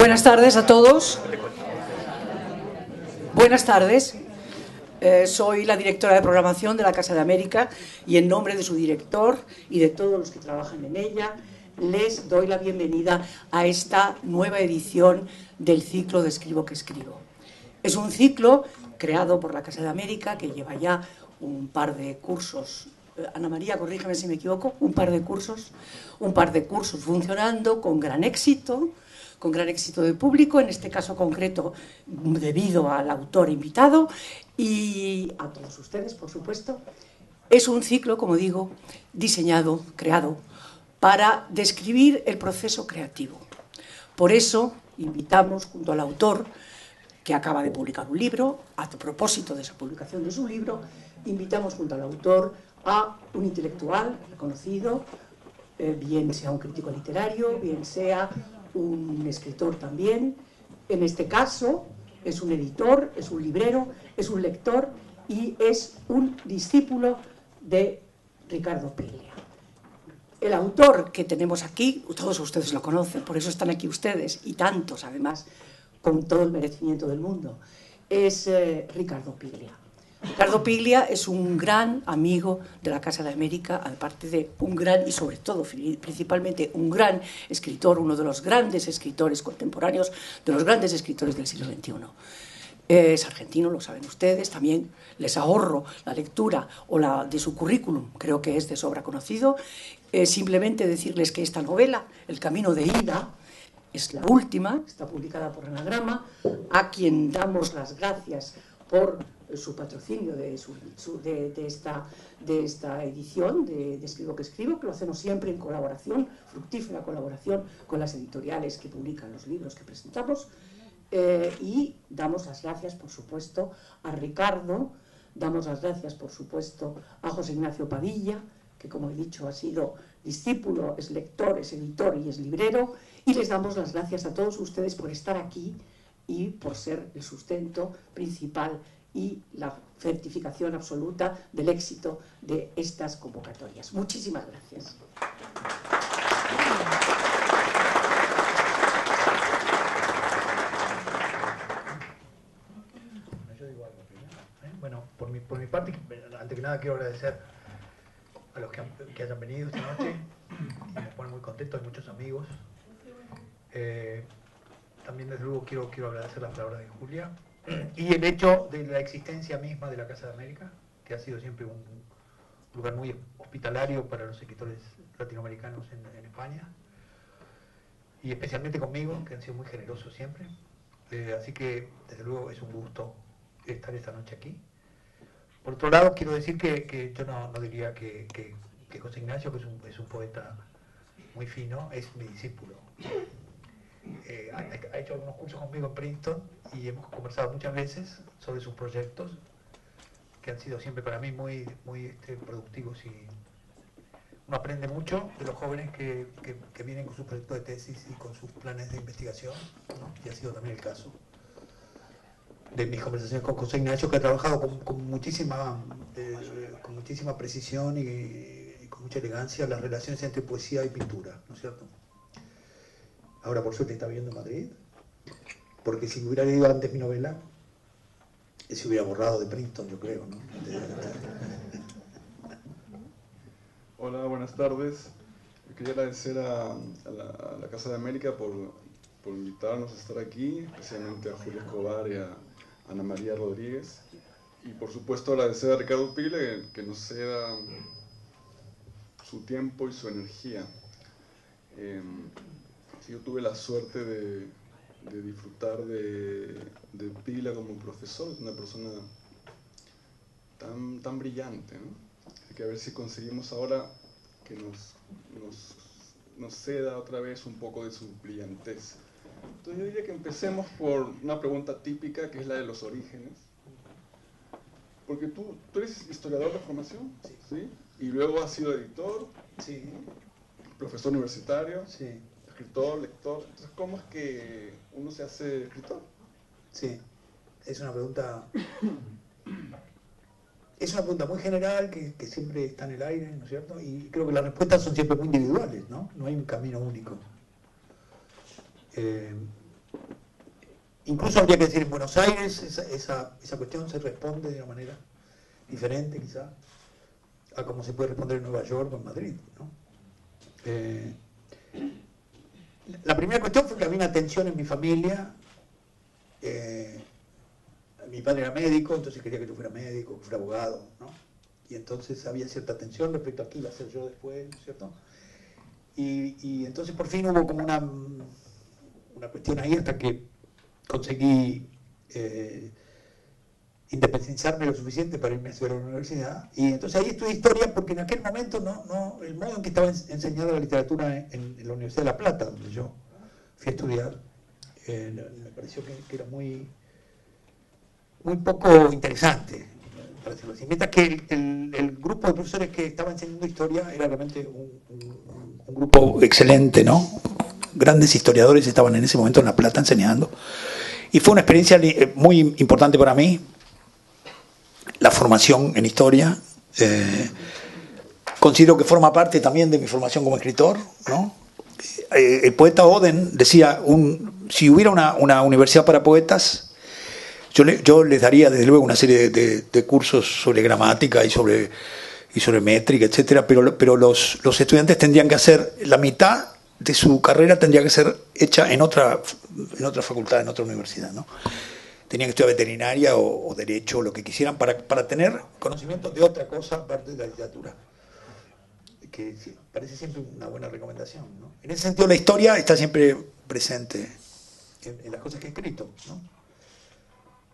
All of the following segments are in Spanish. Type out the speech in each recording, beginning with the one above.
Buenas tardes a todos. Buenas tardes. Eh, soy la directora de programación de la Casa de América y en nombre de su director y de todos los que trabajan en ella, les doy la bienvenida a esta nueva edición del ciclo de Escribo que Escribo. Es un ciclo creado por la Casa de América que lleva ya un par de cursos. Eh, Ana María, corrígeme si me equivoco, un par de cursos, un par de cursos funcionando con gran éxito, con gran éxito de público, en este caso concreto debido al autor invitado y a todos ustedes, por supuesto. Es un ciclo, como digo, diseñado, creado, para describir el proceso creativo. Por eso invitamos junto al autor, que acaba de publicar un libro, a propósito de esa publicación de su libro, invitamos junto al autor a un intelectual reconocido, eh, bien sea un crítico literario, bien sea un escritor también. En este caso es un editor, es un librero, es un lector y es un discípulo de Ricardo Piglia. El autor que tenemos aquí, todos ustedes lo conocen, por eso están aquí ustedes y tantos además, con todo el merecimiento del mundo, es eh, Ricardo Piglia. Ricardo Piglia es un gran amigo de la Casa de América, aparte de un gran y sobre todo principalmente un gran escritor, uno de los grandes escritores contemporáneos, de los grandes escritores del siglo XXI. Es argentino, lo saben ustedes, también les ahorro la lectura o la de su currículum, creo que es de sobra conocido. simplemente decirles que esta novela, El Camino de Ida, es la última, está publicada por Anagrama, a quien damos las gracias por su patrocinio de, de, esta, de edición de, Escribo que Escribo, que lo hacemos siempre en colaboración, fructífera colaboración con las editoriales que publican los libros que presentamos. Eh, y damos las gracias, por supuesto, a Ricardo, damos las gracias, por supuesto, a José Ignacio Padilla, que como he dicho ha sido discípulo, es lector, es editor y es librero, y les damos las gracias a todos ustedes por estar aquí y por ser el sustento principal y la certificación absoluta del éxito de estas convocatorias. Muchísimas gracias. Bueno, por mi, por mi parte, antes que nada quiero agradecer a los que, que hayan venido esta noche. Me pone muy contento, hay muchos amigos. Eh, también desde luego quiero, quiero agradecer las palabras de Julia y el hecho de la existencia misma de la Casa de América, que ha sido siempre un lugar muy hospitalario para los escritores latinoamericanos en, España, y especialmente conmigo, que han sido muy generosos siempre. Eh, así que, desde luego, es un gusto estar esta noche aquí. Por otro lado, quiero decir que, yo no, diría que, José Ignacio, que es un, es un poeta muy fino, es mi discípulo. Eh, ha, hecho algunos cursos conmigo en Princeton y hemos conversado muchas veces sobre sus proyectos, que han sido siempre para mí muy, muy este, productivos y uno aprende mucho de los jóvenes que, vienen con sus proyectos de tesis y con sus planes de investigación, y ha sido también el caso de mis conversaciones con José Ignacio, que ha trabajado con, muchísima, eh, con muchísima precisión y, y, con mucha elegancia las relaciones entre poesía y pintura, ¿no es cierto? Ahora por suerte está viendo Madrid, porque si hubiera leído antes mi novela, se hubiera borrado de Princeton, yo creo, ¿no? Hola, buenas tardes. quería agradecer a, la, Casa de América por, invitarnos a estar aquí, especialmente a Julio Escobar y a Ana María Rodríguez. Y por supuesto agradecer a Ricardo Pile que, nos ceda su tiempo y su energía. Em, yo tuve la suerte de, disfrutar de, Pila como profesor, es una persona tan, tan brillante. ¿no? Así que a ver si conseguimos ahora que nos, nos, nos ceda otra vez un poco de su brillantez. Entonces yo diría que empecemos por una pregunta típica que es la de los orígenes. Porque tú, tú eres historiador de formación, sí. Y luego has sido editor, sí. profesor universitario, sí escritor, lector. Entonces, ¿cómo es que uno se hace escritor? Sí, es una pregunta. Es una pregunta muy general que, siempre está en el aire, ¿no es cierto? Y creo que las respuestas son siempre muy individuales, ¿no? No hay un camino único. Eh, incluso habría que decir en Buenos Aires, esa, esa, cuestión se responde de una manera diferente quizá a como se puede responder en Nueva York o en Madrid. ¿no? Eh, la primera cuestión fue que había una tensión en mi familia. Eh, mi padre era médico, entonces quería que yo fuera médico, que fuera abogado, ¿no? Y entonces había cierta tensión respecto a qué iba a ser yo después, ¿cierto? Y, y entonces por fin hubo como una, una cuestión ahí hasta que conseguí eh, independizarme lo suficiente para irme a estudiar a la universidad. Y entonces ahí estudié historia porque en aquel momento no, no, el modo en que estaba enseñada la literatura en, la Universidad de La Plata, donde yo fui a estudiar, eh, me pareció que, era muy, muy poco interesante, para decirlo así. Mientras que el, grupo de profesores que estaba enseñando historia era realmente un, grupo excelente, ¿no? Grandes historiadores estaban en ese momento en La Plata enseñando. Y fue una experiencia muy importante para mí, la formación en historia. Eh, considero que forma parte también de mi formación como escritor. ¿no? Eh, el poeta Oden decía, un, si hubiera una, una universidad para poetas, yo, yo, les daría desde luego una serie de, de, de, cursos sobre gramática y sobre, y sobre métrica, etcétera, pero, pero los, los estudiantes tendrían que hacer la mitad de su carrera tendría que ser hecha en otra, en otra facultad, en otra universidad. ¿no? Tenían que estudiar veterinaria o, derecho, o lo que quisieran, para, para, tener conocimiento de otra cosa aparte de la literatura. Que parece siempre una buena recomendación. ¿no? En ese sentido, la historia está siempre presente en, las cosas que he escrito. ¿no?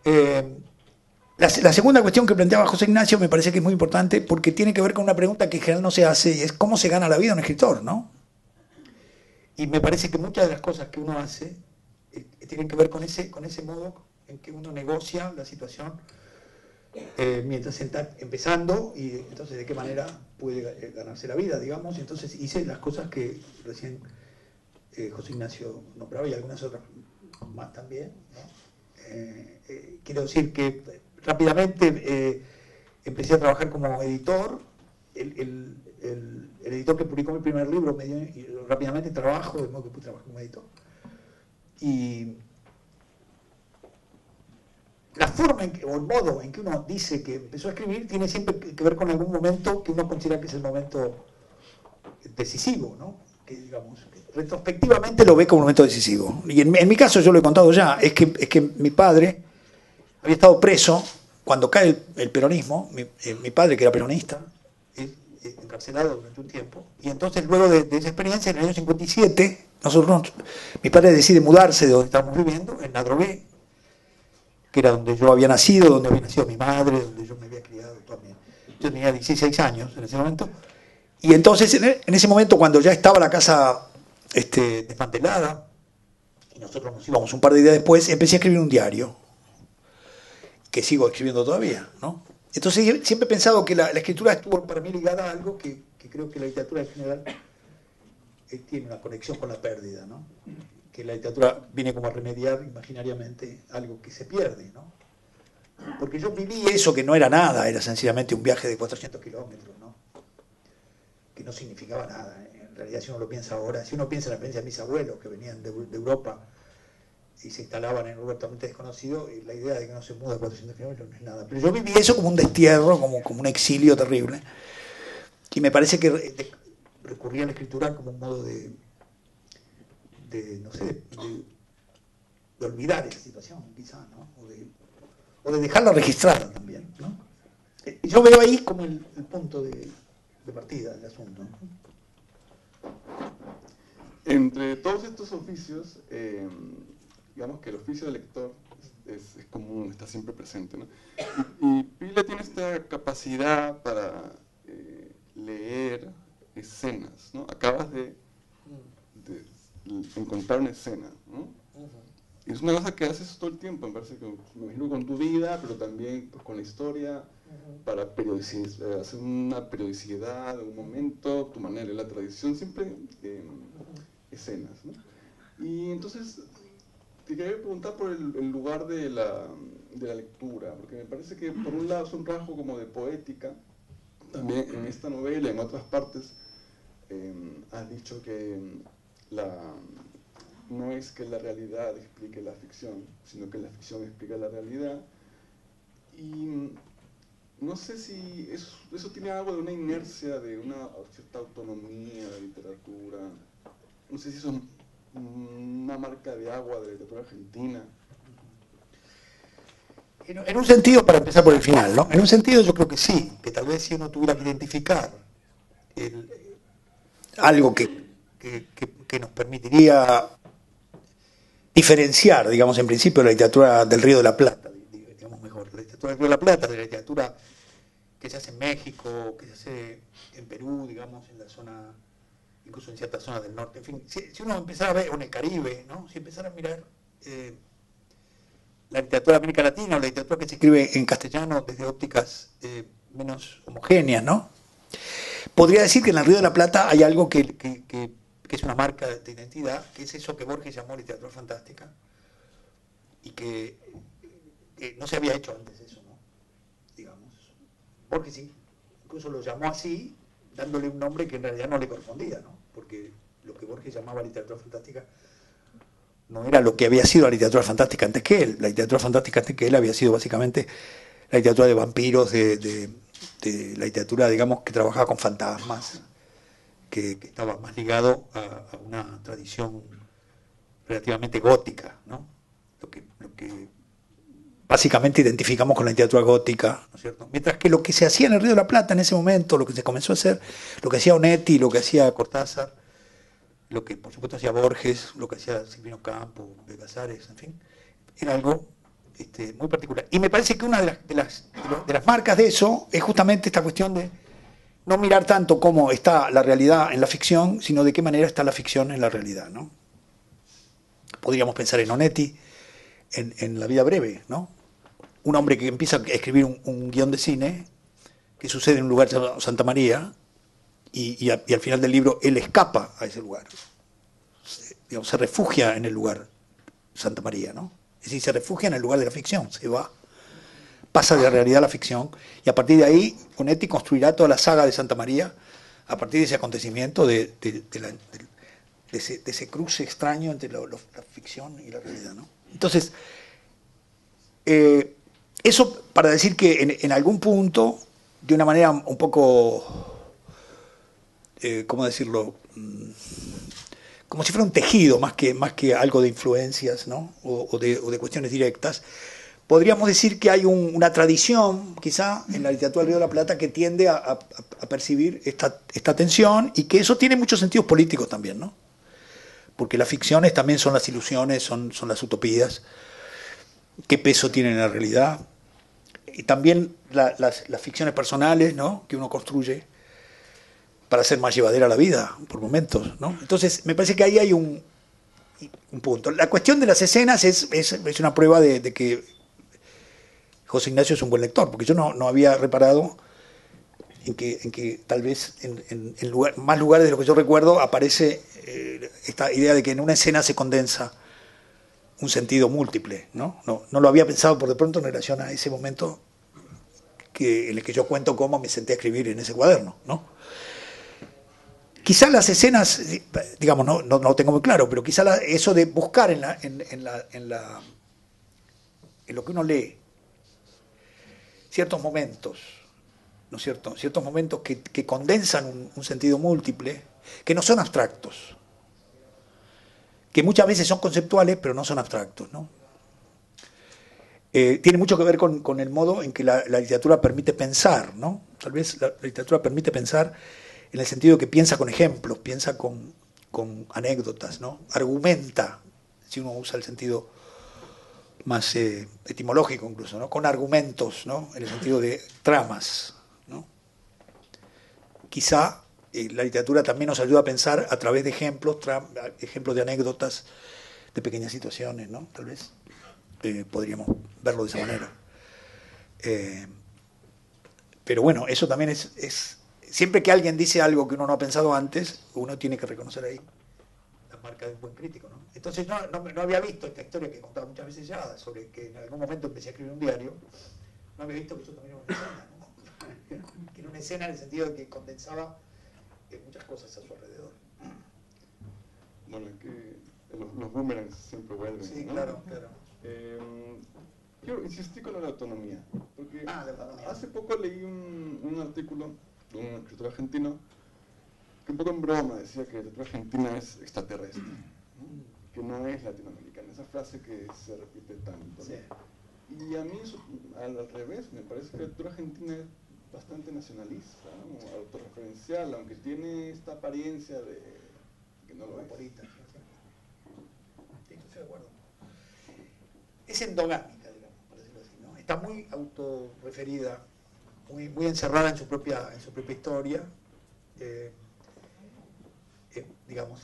Eh, la, la, segunda cuestión que planteaba José Ignacio me parece que es muy importante porque tiene que ver con una pregunta que en general no se hace y es cómo se gana la vida un escritor, ¿no? Y me parece que muchas de las cosas que uno hace eh, tienen que ver con ese, con ese modo en que uno negocia la situación eh, mientras está empezando y entonces de qué manera puede ganarse la vida, digamos. Entonces hice las cosas que recién eh, José Ignacio nombraba y algunas otras más también. quiero decir que rápidamente empecé a trabajar como editor. El, editor que publicó mi primer libro me dio rápidamente trabajo, de modo que pude trabajar como editor. Y la forma en que, o el modo en que uno dice que empezó a escribir tiene siempre que ver con algún momento que uno considera que es el momento decisivo, ¿no? Que digamos, retrospectivamente lo ve como un momento decisivo. Y en, mi caso, yo lo he contado ya, es que, es que mi padre había estado preso cuando cae el, peronismo, mi, eh, mi padre que era peronista, encarcelado durante un tiempo. Y entonces, luego de, esa experiencia, en el año 57, nosotros, mi padre decide mudarse de donde estábamos viviendo, en Adrogué, que era donde yo había nacido, donde había nacido mi madre, donde yo me había criado también. Yo tenía 16 años en ese momento. Y entonces, en ese momento, cuando ya estaba la casa este, desmantelada, y nosotros nos íbamos un par de días después, empecé a escribir un diario, que sigo escribiendo todavía, ¿no? Entonces siempre he pensado que la, escritura estuvo para mí ligada a algo que, que creo que la literatura en general eh, tiene una conexión con la pérdida, ¿no? Que la literatura viene como a remediar imaginariamente algo que se pierde, ¿no? Porque yo viví eso que no era nada, era sencillamente un viaje de 400 kilómetros, ¿no? Que no significaba nada. En realidad, si uno lo piensa ahora, si uno piensa en la experiencia de mis abuelos que venían de, Europa y se instalaban en un lugar totalmente desconocido, y la idea de que no se muda a 400 kilómetros no es nada. Pero yo viví eso como un destierro, como, como un exilio terrible. Y me parece que recurría a la escritura como un modo de, de no sé, de, de, olvidar esa situación, quizá, ¿no? O de, o de dejarla registrada también, ¿no? Yo veo ahí como el, punto de, partida del asunto. Entre todos estos oficios, eh, digamos que el oficio de lector es, común, está siempre presente. ¿no? Y, Pila tiene esta capacidad para eh, leer escenas. ¿no? Acabas de, encontrar una escena. ¿no? Uh -huh. Y es una cosa que haces todo el tiempo, me parece que me imagino con tu vida, pero también pues, con la historia, uh -huh. para periodizar, hacer una periodicidad un momento, tu manera, la tradición, siempre eh, escenas. ¿no? Y entonces te quería preguntar por el, el lugar de la, de la, lectura, porque me parece que por un lado es un rasgo como de poética, también en esta novela, en otras partes, eh, has dicho que la, no es que la realidad explique la ficción, sino que la ficción explica la realidad. Y no sé si eso, eso tiene algo de una inercia, de una cierta autonomía de la literatura. No sé si eso es una marca de agua de la literatura argentina. En un sentido, para empezar por el final, ¿no? En un sentido yo creo que sí, que tal vez si uno tuviera que identificar algo que, que, nos permitiría diferenciar, digamos, en principio la literatura del Río de la Plata, digamos mejor, la literatura del Río de la Plata, de la literatura que se hace en México, que se hace en Perú, digamos, en la zona, incluso en ciertas zonas del norte, en fin, si, uno empezara a ver, o en el Caribe, ¿no? Si empezara a mirar eh, la literatura de América Latina o la literatura que se escribe en castellano desde ópticas eh, menos homogéneas, ¿no? Podría decir que en el Río de la Plata hay algo que, es una marca de identidad, que es eso que Borges llamó literatura fantástica, y que, no se había hecho antes eso, ¿no? Digamos. Borges sí, incluso lo llamó así, dándole un nombre que en realidad no le correspondía, ¿no? Porque lo que Borges llamaba literatura fantástica no era lo que había sido la literatura fantástica antes que él. La literatura fantástica antes que él había sido básicamente la literatura de vampiros, de, la literatura, digamos, que trabajaba con fantasmas, que, estaba más ligado a, una tradición relativamente gótica, ¿no? Lo que, básicamente identificamos con la literatura gótica, ¿no es cierto? Mientras que lo que se hacía en el Río de la Plata en ese momento, lo que se comenzó a hacer, lo que hacía Onetti, lo que hacía Cortázar, lo que por supuesto hacía Borges, lo que hacía Silvino Campo, de en fin, era algo este, muy particular. Y me parece que una de las, de, las, marcas de eso es justamente esta cuestión de no mirar tanto cómo está la realidad en la ficción, sino de qué manera está la ficción en la realidad. ¿no? Podríamos pensar en Onetti, en, La vida breve, ¿no? un hombre que empieza a escribir un, guion de cine que sucede en un lugar llamado Santa María, y, al final del libro él escapa a ese lugar. Se, se refugia en el lugar Santa María, ¿no? Es decir, se refugia en el lugar de la ficción, se va, pasa de la realidad a la ficción, y a partir de ahí Onetti construirá toda la saga de Santa María a partir de ese acontecimiento, de, ese, cruce extraño entre la ficción y la realidad, ¿no? Entonces, eh, eso para decir que en algún punto, de una manera un poco eh, ¿cómo decirlo? Mm, como si fuera un tejido más que, más que algo de influencias ¿no? o, de, cuestiones directas. Podríamos decir que hay una tradición, quizá, en la literatura del Río de la Plata que tiende a, percibir esta, tensión y que eso tiene muchos sentidos políticos también, ¿no? Porque las ficciones también son las ilusiones, son, las utopías. ¿Qué peso tienen en la realidad? Y también las, ficciones personales, ¿no? Que uno construye para ser más llevadera la vida, por momentos. ¿no? Entonces, me parece que ahí hay un, un punto. La cuestión de las escenas es, es, una prueba de, que José Ignacio es un buen lector, porque yo no, no había reparado en que, en que tal vez en, en, lugar, más lugares de lo que yo recuerdo aparece eh, esta idea de que en una escena se condensa un sentido múltiple. ¿no? No, no lo había pensado por de pronto en relación a ese momento que, en el que yo cuento cómo me senté a escribir en ese cuaderno. ¿no? Quizá las escenas, digamos, no, no, no, tengo muy claro, pero quizá eso de buscar en, la, en, en, la, en, la, en lo que uno lee ciertos momentos, ¿no es cierto? Ciertos momentos que, condensan un, sentido múltiple, que no son abstractos, que muchas veces son conceptuales, pero no son abstractos, ¿no? Eh, tiene mucho que ver con, con el modo en que la, la, literatura permite pensar, ¿no? Tal vez la literatura permite pensar en el sentido que piensa con ejemplos, piensa con, anécdotas, ¿no? argumenta, si uno usa el sentido más eh, etimológico incluso, ¿no? con argumentos, ¿no? en el sentido de tramas. ¿no? Quizá eh, la literatura también nos ayuda a pensar a través de ejemplos, ejemplos de anécdotas, de pequeñas situaciones, ¿no? tal vez eh, podríamos verlo de esa manera. pero bueno, eso también es siempre que alguien dice algo que uno no ha pensado antes, uno tiene que reconocer ahí marca de un buen crítico. ¿no? Entonces no, no, había visto esta historia que he contado muchas veces ya, sobre que en algún momento empecé a escribir un diario, no había visto que eso también era una escena, ¿no? que era una escena en el sentido de que condensaba eh, muchas cosas a su alrededor. Bueno, que los, los boomerangs siempre vuelven. Sí, ¿no? claro, claro. Eh, quiero insistir con la autonomía, porque Ah, la autonomía. hace poco leí un, un artículo de un escritor argentino un poco en broma decía que la literatura argentina es extraterrestre, ¿no? que no es latinoamericana, esa frase que se repite tanto. Y a mí, eso, al, revés, me parece que la literatura argentina es bastante nacionalista, ¿no? autorreferencial, aunque tiene esta apariencia de que no lo es. Estoy de acuerdo. Es endogámica, digamos, por decirlo así, ¿no? Está muy autorreferida, muy, muy encerrada en su propia, en su propia historia. Eh,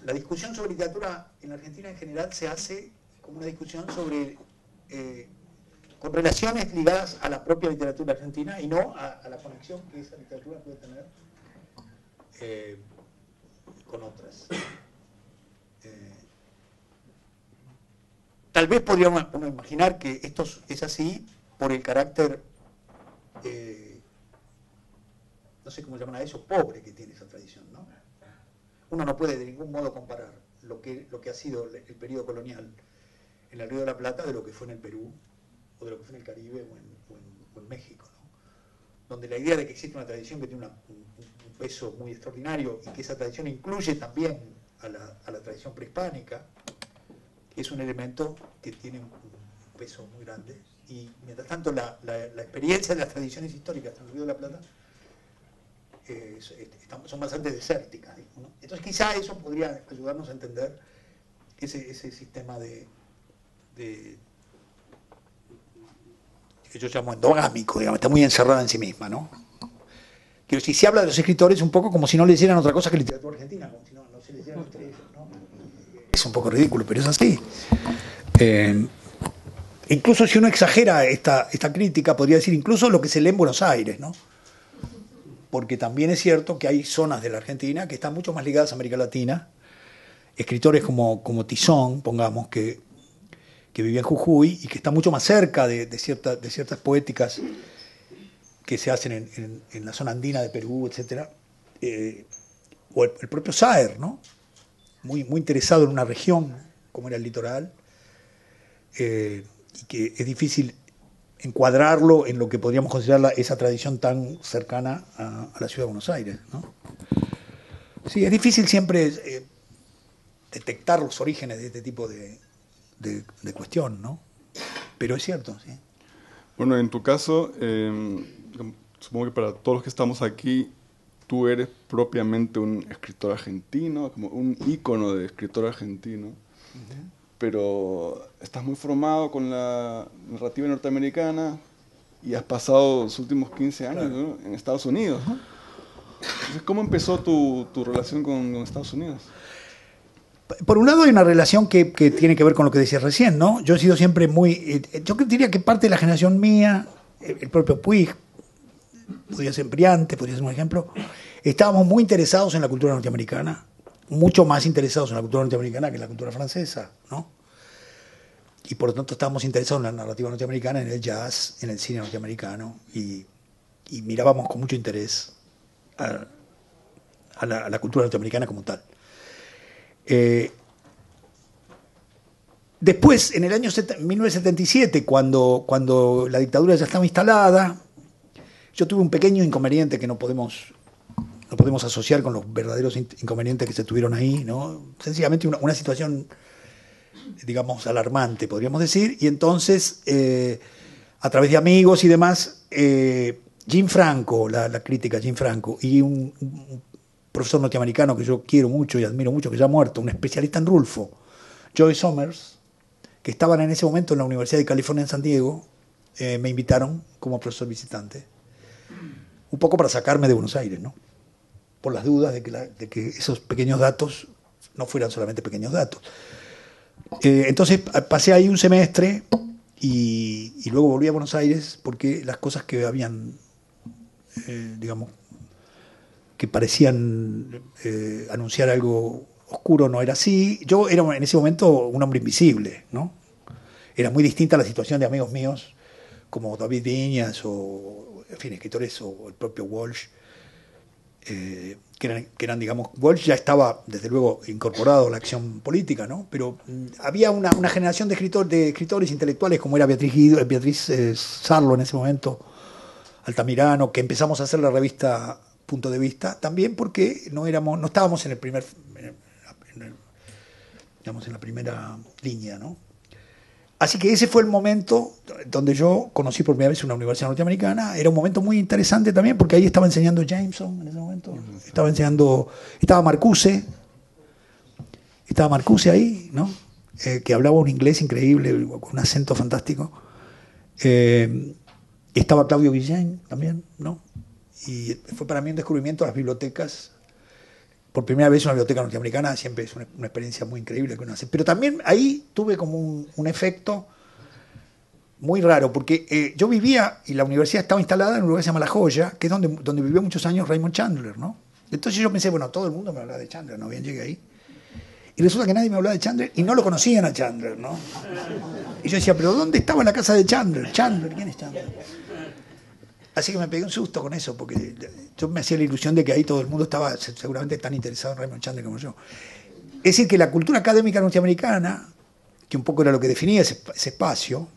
la discusión sobre literatura en la Argentina en general se hace como una discusión sobre eh, con relaciones ligadas a la propia literatura argentina y no a, la conexión que esa literatura puede tener eh, con otras. Eh, tal vez podría uno imaginar que esto es- es así por el carácter, eh, no sé cómo llaman a eso, pobre que tiene esa tradición. ¿no? Uno no puede de ningún modo comparar lo que, lo que ha sido el, periodo colonial en el Río de la Plata de lo que fue en el Perú o de lo que fue en el Caribe o en, México. Donde la idea de que existe una tradición que tiene un, peso muy extraordinario y que esa tradición incluye también a la, a la tradición prehispánica, es un elemento que tiene un, un peso muy grande. Y mientras tanto, la, la- la experiencia de las tradiciones históricas en el Río de la Plata eh, son bastante desérticas. Entonces, quizá eso podría ayudarnos a entender ese, ese sistema de, que yo llamo endogámico, digamos, está muy encerrada en sí misma, ¿no? Que si se habla de los escritores un poco como si no le hicieran otra cosa que literatura argentina, como si no, se le hicieran entre ellos, ¿no? Es un poco ridículo, pero es así. Eh, incluso si uno exagera esta, esta crítica, podría decir incluso lo que se lee en Buenos Aires, ¿no? Porque también es cierto que hay zonas de la Argentina que están mucho más ligadas a América Latina, escritores como, como Tizón, pongamos, que, que vivía en Jujuy y que está mucho más cerca de, de, cierta- de ciertas poéticas que se hacen en, en- la zona andina de Perú, etc. o el, el propio Saer, ¿no? muy, muy interesado en una región como era el litoral, eh, y que es difícil encuadrarlo en lo que podríamos considerar la- esa tradición tan cercana a, a la ciudad de Buenos Aires. ¿no? Sí, es difícil siempre eh, detectar los orígenes de este tipo de, de, de cuestión, ¿no? Pero es cierto, sí. Bueno, en tu caso, eh, supongo que para todos los que estamos aquí, tú eres propiamente un escritor argentino, como un ícono de escritor argentino, pero estás muy formado con la narrativa norteamericana y has pasado los últimos 15 años ¿no? en Estados Unidos. Entonces, ¿cómo empezó tu, tu relación con, con Estados Unidos? Por un lado hay una relación que, que tiene que ver con lo que decías recién, ¿no? Yo he sido siempre muy... eh, yo diría que parte de la generación mía, el el propio Puig, podría ser Briante, podría ser un ejemplo, estábamos muy interesados en la cultura norteamericana, mucho más interesados en la cultura norteamericana que en la cultura francesa, ¿no? Y por lo tanto estábamos interesados en la narrativa norteamericana, en el jazz, en el cine norteamericano, y, mirábamos con mucho interés a, la, cultura norteamericana como tal. Eh, después, en el año set- 1977, cuando, cuando la dictadura ya estaba instalada, yo tuve un pequeño inconveniente que no podemos, no podemos asociar con los verdaderos in- inconvenientes que se tuvieron ahí, ¿no? Sencillamente una, situación, digamos, alarmante, podríamos decir, y entonces, eh, a través de amigos y demás, eh, Jim Franco, la, la crítica Jim Franco, y un, profesor norteamericano que yo quiero mucho y admiro mucho, que ya ha muerto, un especialista en Rulfo, Joy Somers, que estaban en ese momento en la Universidad de California en San Diego, eh, me invitaron como profesor visitante, un poco para sacarme de Buenos Aires, ¿no? Por las dudas de que, la- esos pequeños datos no fueran solamente pequeños datos. Eh, entonces pa- pasé ahí un semestre y, y luego volví a Buenos Aires porque las cosas que habían, eh, digamos, que parecían eh, anunciar algo oscuro no era así. Yo era en ese momento un hombre invisible, ¿no? Era muy distinta a la situación de amigos míos como David Viñas o, en fin, escritores o el propio Walsh, eh, que, eran, digamos, Walsh ya estaba, desde luego, incorporado a la acción política, ¿no? Pero mm, había una, una generación de, escritor, de escritores intelectuales, como era Beatriz, Guido, Beatriz eh, Sarlo en ese momento, Altamirano, que empezamos a hacer la revista Punto de Vista, también porque no, éramos, no estábamos en el primer, en en la primera línea, ¿no? Así que ese fue el momento donde yo conocí por primera vez una universidad norteamericana. Era un momento muy interesante también porque ahí estaba enseñando Jameson en ese momento. Estaba enseñando, estaba Marcuse. Estaba Marcuse ahí, ¿no? Eh, que hablaba un inglés increíble, con un acento fantástico. Eh, estaba Claudio Guillén también, ¿no? Y fue para mí un descubrimiento de las bibliotecas por primera vez una biblioteca norteamericana siempre es una, experiencia muy increíble que uno hace. Pero también ahí tuve como un, un efecto muy raro, porque eh, yo vivía y la universidad estaba instalada en un lugar que se llama La Joya, que es donde, donde vivió muchos años Raymond Chandler, ¿no? Entonces yo pensé, bueno, todo el mundo me hablaba de Chandler, ¿no? Bien, llegué ahí. Y resulta que nadie me hablaba de Chandler y no lo conocían a Chandler, ¿no? Y yo decía, pero ¿dónde estaba la casa de Chandler? Chandler, ¿quién es Chandler? Así que me pegué un susto con eso, porque yo me hacía la ilusión de que ahí todo el mundo estaba seguramente tan interesado en Raymond Chandler como yo. Es decir, que la cultura académica norteamericana, que un poco era lo que definía ese, espacio,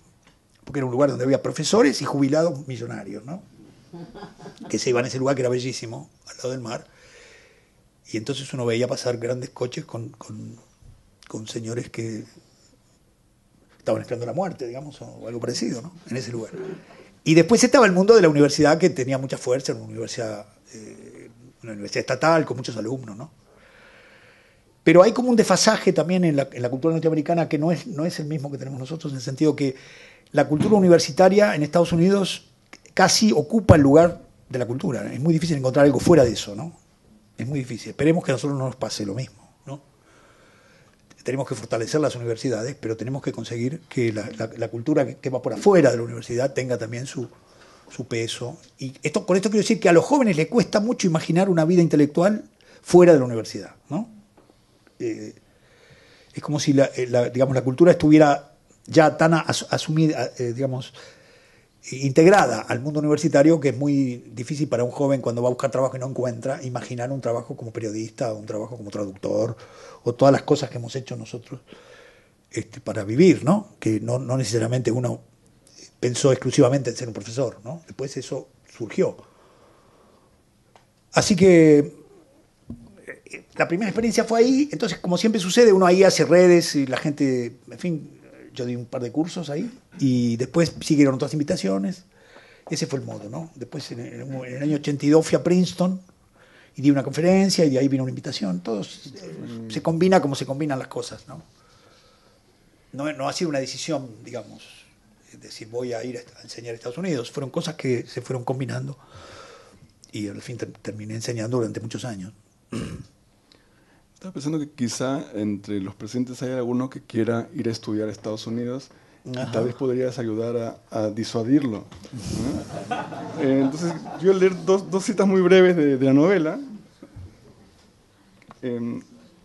porque era un lugar donde había profesores y jubilados millonarios, ¿no? Que se iban a ese lugar que era bellísimo, al lado del mar. Y entonces uno veía pasar grandes coches con, con señores que estaban esperando la muerte, digamos, o algo parecido, ¿no? En ese lugar. Y después estaba el mundo de la universidad que tenía mucha fuerza, una universidad, eh, una universidad estatal con muchos alumnos, ¿no? Pero hay como un desfasaje también en la, en la, cultura norteamericana que no es, no es el mismo que tenemos nosotros, en el sentido que la cultura universitaria en Estados Unidos casi ocupa el lugar de la cultura. Es muy difícil encontrar algo fuera de eso, ¿no? Es muy difícil. Esperemos que a nosotros no nos pase lo mismo tenemos que fortalecer las universidades, pero tenemos que conseguir que la, cultura que, va por afuera de la universidad tenga también su, peso. Y esto, con esto quiero decir que a los jóvenes les cuesta mucho imaginar una vida intelectual fuera de la universidad. ¿no? Eh, es como si la, la, digamos, la cultura estuviera ya tan as, asumida, eh, digamos, integrada al mundo universitario que es muy difícil para un joven cuando va a buscar trabajo y no encuentra imaginar un trabajo como periodista un trabajo como traductor o todas las cosas que hemos hecho nosotros este, para vivir, ¿no? Que no, no, necesariamente uno pensó exclusivamente en ser un profesor, ¿no? Después eso surgió. Así que la primera experiencia fue ahí, entonces como siempre sucede, uno ahí hace redes y la gente, en fin, yo di un par de cursos ahí y después siguieron otras invitaciones. Ese fue el modo, ¿no? Después en el, en el año 82 fui a Princeton y di una conferencia y de ahí vino una invitación. Todo mm. se combina como se combinan las cosas, ¿no? ¿no? No ha sido una decisión, digamos, es decir, voy a ir a enseñar a Estados Unidos. Fueron cosas que se fueron combinando y al fin terminé enseñando durante muchos años. Estaba pensando que quizá entre los presentes hay alguno que quiera ir a estudiar a Estados Unidos y tal vez podrías ayudar a, a disuadirlo. ¿no? Eh, entonces, yo voy a leer dos, dos citas muy breves de, de la novela. Eh,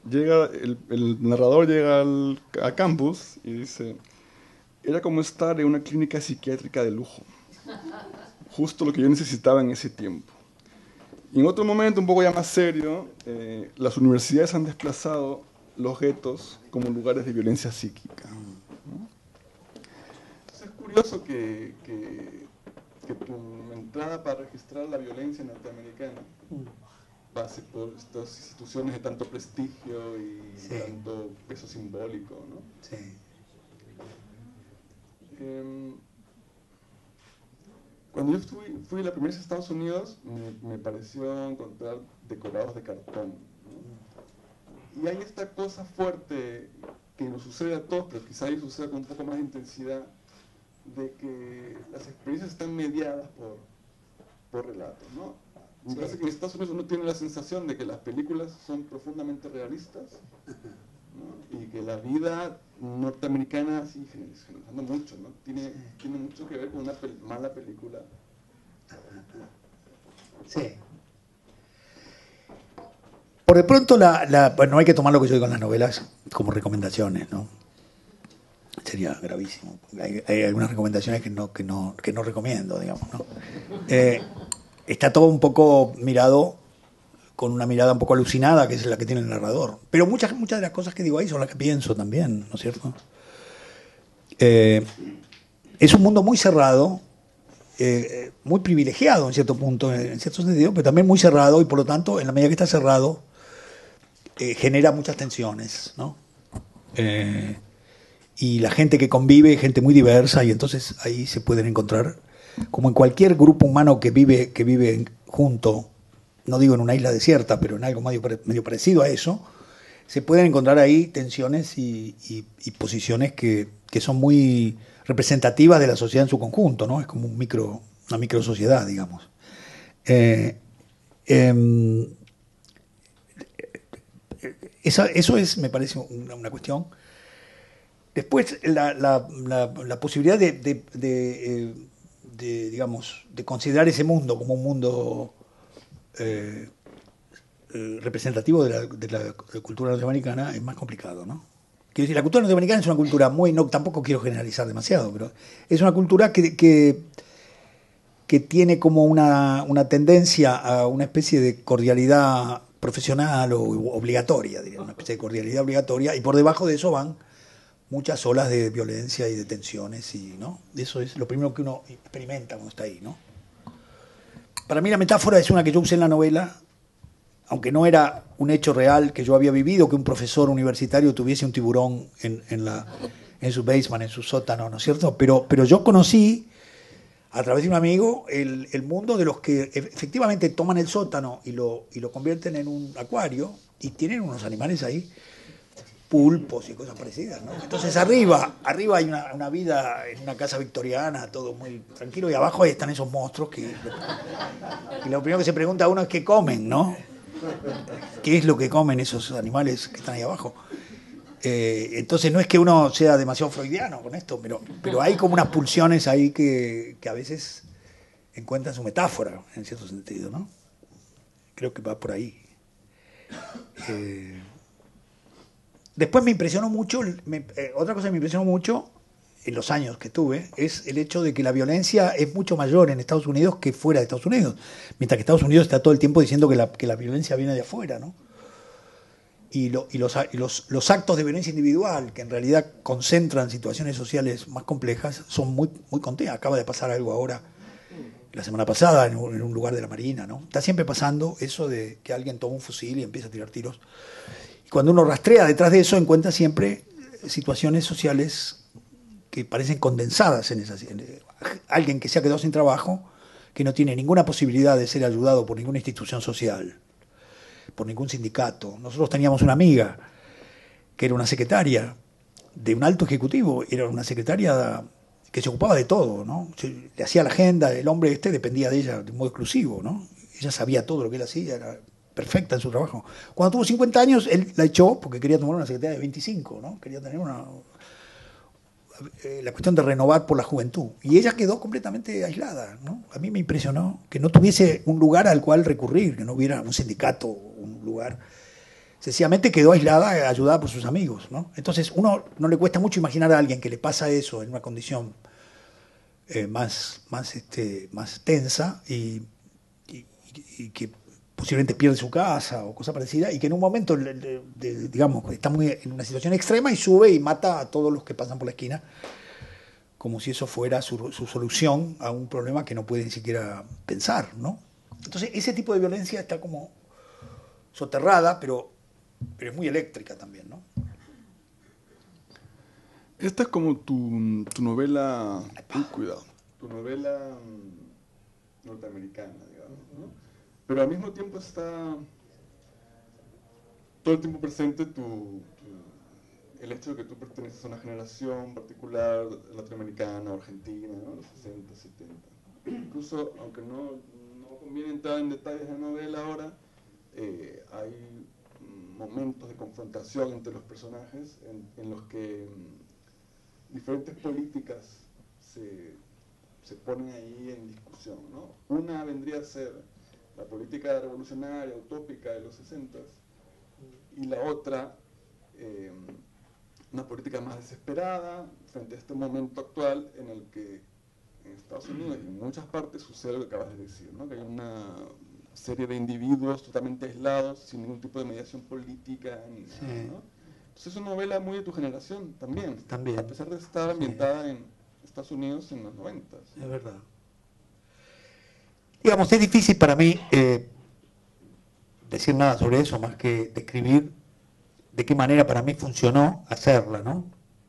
llega el, el, narrador llega al a campus y dice, era como estar en una clínica psiquiátrica de lujo, justo lo que yo necesitaba en ese tiempo. Y en otro momento, un poco ya más serio, eh, las universidades han desplazado los guetos como lugares de violencia psíquica. ¿no? Entonces es curioso que, que, que, tu entrada para registrar la violencia norteamericana pase por estas instituciones de tanto prestigio y sí. tanto peso simbólico. ¿no? Sí. Eh, cuando yo fui, fui la primera vez a Estados Unidos, me, me, pareció encontrar decorados de cartón. ¿no? Y hay esta cosa fuerte que nos sucede a todos, pero quizá ahí suceda con un poco más de intensidad, de que las experiencias están mediadas por, por relatos. ¿no? Me parece que en Estados Unidos uno tiene la sensación de que las películas son profundamente realistas que la vida norteamericana, sí, generalizando mucho, ¿no? Tiene, tiene mucho que ver con una pel mala película. Sí. Por de pronto, la, la, bueno, no hay que tomar lo que yo digo en las novelas como recomendaciones, ¿no? Sería gravísimo. Hay, hay algunas recomendaciones que no, que no, que no recomiendo, digamos, ¿no? Eh, está todo un poco mirado con una mirada un poco alucinada, que es la que tiene el narrador. Pero muchas, muchas de las cosas que digo ahí son las que pienso también, ¿no es cierto? Eh, es un mundo muy cerrado, eh, muy privilegiado en cierto punto, en cierto sentido, pero también muy cerrado y por lo tanto, en la medida que está cerrado, eh, genera muchas tensiones, ¿no? y la gente que convive gente muy diversa y entonces ahí se pueden encontrar, como en cualquier grupo humano que vive, que vive junto, no digo en una isla desierta, pero en algo medio, parecido a eso, se pueden encontrar ahí tensiones y, posiciones que, son muy representativas de la sociedad en su conjunto, ¿no? Es como una micro sociedad, digamos. Eh, em, eso es, me parece, una, cuestión. Después, la, posibilidad eh, de, digamos, de considerar ese mundo como un mundo eh, eh, representativo de la, cultura norteamericana es más complicado, ¿no? Quiero decir, la cultura norteamericana es una cultura muy, no, tampoco quiero generalizar demasiado, pero es una cultura que, que, tiene como una, una, tendencia a una especie de cordialidad profesional o obligatoria, diría, una especie de cordialidad obligatoria, y por debajo de eso van muchas olas de violencia y de tensiones, y ¿no? Eso es lo primero que uno experimenta cuando está ahí, ¿no? Para mí la metáfora es una que yo usé en la novela, aunque no era un hecho real que yo había vivido, que un profesor universitario tuviese un tiburón en, en, la, en su basement, en su sótano, ¿no es cierto? Pero, pero yo conocí, a través de un amigo, el, el mundo de los que efectivamente toman el sótano y lo, y lo convierten en un acuario y tienen unos animales ahí pulpos y cosas parecidas, ¿no? Entonces arriba, arriba hay una, vida en una casa victoriana, todo muy tranquilo, y abajo están esos monstruos que, y lo primero que se pregunta uno es qué comen, ¿no? ¿Qué es lo que comen esos animales que están ahí abajo? Eh, entonces no es que uno sea demasiado freudiano con esto, pero, pero hay como unas pulsiones ahí que, que a veces encuentran su metáfora, en cierto sentido, ¿no? Creo que va por ahí. Eh, Después me impresionó mucho, eh, otra cosa que me impresionó mucho en los años que tuve es el hecho de que la violencia es mucho mayor en Estados Unidos que fuera de Estados Unidos, mientras que Estados Unidos está todo el tiempo diciendo que la, violencia viene de afuera, ¿no? Y, lo, y, los, actos de violencia individual, que en realidad concentran situaciones sociales más complejas, son muy, muy. Acaba de pasar algo ahora, la semana pasada, en un, en un lugar de la Marina, ¿no? Está siempre pasando eso de que alguien toma un fusil y empieza a tirar tiros cuando uno rastrea detrás de eso, encuentra siempre situaciones sociales que parecen condensadas en esas. Alguien que se ha quedado sin trabajo, que no tiene ninguna posibilidad de ser ayudado por ninguna institución social, por ningún sindicato. Nosotros teníamos una amiga que era una secretaria de un alto ejecutivo, era una secretaria que se ocupaba de todo, ¿no? le hacía la agenda, el hombre este dependía de ella de modo exclusivo, ¿no? Ella sabía todo lo que él hacía, era perfecta en su trabajo. Cuando tuvo 50 años, él la echó porque quería tomar una secretaria de 25, ¿no? Quería tener una... Eh, la cuestión de renovar por la juventud. Y ella quedó completamente aislada, ¿no? A mí me impresionó que no tuviese un lugar al cual recurrir, que no hubiera un sindicato, un lugar... Sencillamente quedó aislada, ayudada por sus amigos, ¿no? Entonces, uno no le cuesta mucho imaginar a alguien que le pasa eso en una condición eh, más, más, este, más tensa y, y que posiblemente pierde su casa o cosa parecida, y que en un momento, digamos, está muy en una situación extrema y sube y mata a todos los que pasan por la esquina, como si eso fuera su, solución a un problema que no puede ni siquiera pensar, ¿no? Entonces, ese tipo de violencia está como soterrada, pero, pero es muy eléctrica también, ¿no? Esta es como tu, tu novela, cuidado, tu novela mm, norteamericana. Pero al mismo tiempo está todo el tiempo presente tu, el hecho de que tú perteneces a una generación particular latinoamericana, argentina, los 60, 70. Incluso, aunque no, no conviene entrar en detalles de la novela ahora, eh, hay momentos de confrontación entre los personajes en, los que mm, diferentes políticas se, se, ponen ahí en discusión. ¿no? Una vendría a ser la política revolucionaria, utópica de los 60 y la otra, eh, una política más desesperada frente a este momento actual en el que en Estados Unidos y en muchas partes sucede lo que acabas de decir, ¿no? que hay una serie de individuos totalmente aislados, sin ningún tipo de mediación política ni nada, ¿no? Entonces es una novela muy de tu generación también, También. a pesar de estar ambientada en Estados Unidos en los 90. Es verdad. Digamos, es difícil para mí eh, decir nada sobre eso, más que describir de qué manera para mí funcionó hacerla, ¿no?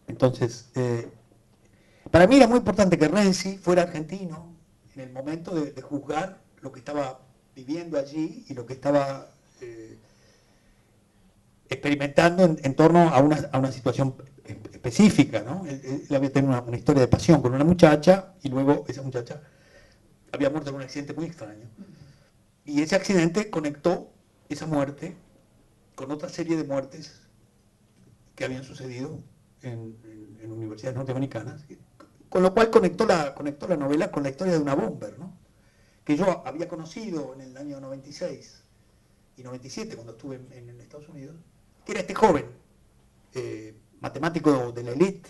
Entonces, eh, para mí era muy importante que Renzi fuera argentino en el momento de, juzgar lo que estaba viviendo allí y lo que estaba eh, experimentando en, en torno a una, a una situación específica, ¿no? Él, había tenido una historia de pasión con una muchacha y luego esa muchacha había muerto en un accidente muy extraño. Y ese accidente conectó esa muerte con otra serie de muertes que habían sucedido en, universidades norteamericanas, con lo cual conectó la, conectó la novela con la historia de una bomber, ¿no? que yo había conocido en el año 96 y 97 cuando estuve en, Estados Unidos, que era este joven, eh, matemático de la elite,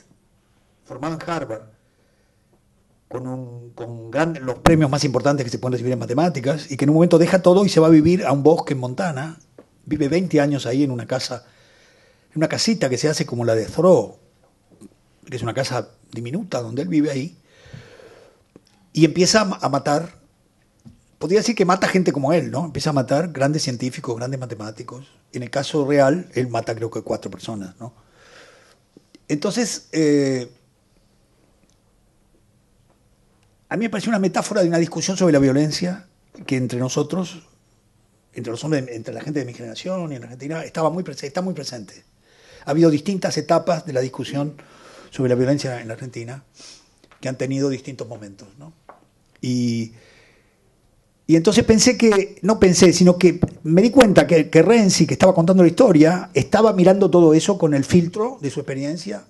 formado en Harvard, con, un, con gran- los premios más importantes que se pueden recibir en matemáticas, y que en un momento deja todo y se va a vivir a un bosque en Montana, vive 20 años ahí en una casa, en una casita que se hace como la de Thoreau, que es una casa diminuta donde él vive ahí, y empieza a ma- a matar, podría decir que mata gente como él, ¿no? Empieza a matar grandes científicos, grandes matemáticos. En el caso real, él mata creo que cuatro personas, ¿no? Entonces, eh, a mí me pareció una metáfora de una discusión sobre la violencia que entre nosotros, entre los hombres, entre la gente de mi generación y en Argentina, estaba muy está muy presente. Ha habido distintas etapas de la discusión sobre la violencia en la Argentina que han tenido distintos momentos, ¿no? Y, y entonces pensé que, no pensé, sino que me di cuenta que, que Renzi, que estaba contando la historia, estaba mirando todo eso con el filtro de su experiencia,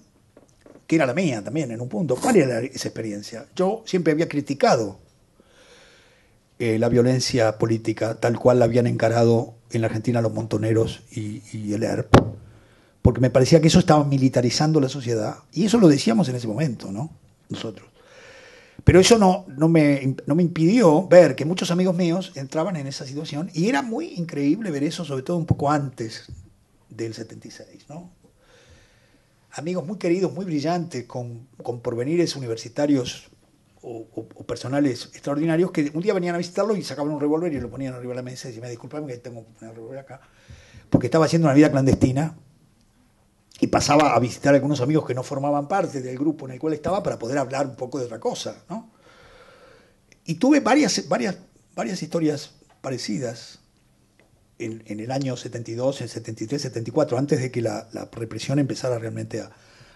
era la mía también en un punto. ¿Cuál era esa experiencia? Yo siempre había criticado eh, la violencia política tal cual la habían encarado en la Argentina los montoneros y, y el ERP, porque me parecía que eso estaba militarizando la sociedad, y eso lo decíamos en ese momento, ¿no? Nosotros. Pero eso no, no, me, no me impidió ver que muchos amigos míos entraban en esa situación y era muy increíble ver eso, sobre todo un poco antes del 76, ¿no? Amigos muy queridos, muy brillantes, con, con porvenires universitarios o, personales extraordinarios que un día venían a visitarlo y sacaban un revólver y lo ponían arriba de la mesa y decían, disculpame que tengo que poner el revólver acá, porque estaba haciendo una vida clandestina y pasaba a visitar a algunos amigos que no formaban parte del grupo en el cual estaba para poder hablar un poco de otra cosa, ¿no? Y tuve varias, varias, varias historias parecidas en, el año 72, en 73, 74, antes de que la, represión empezara realmente a,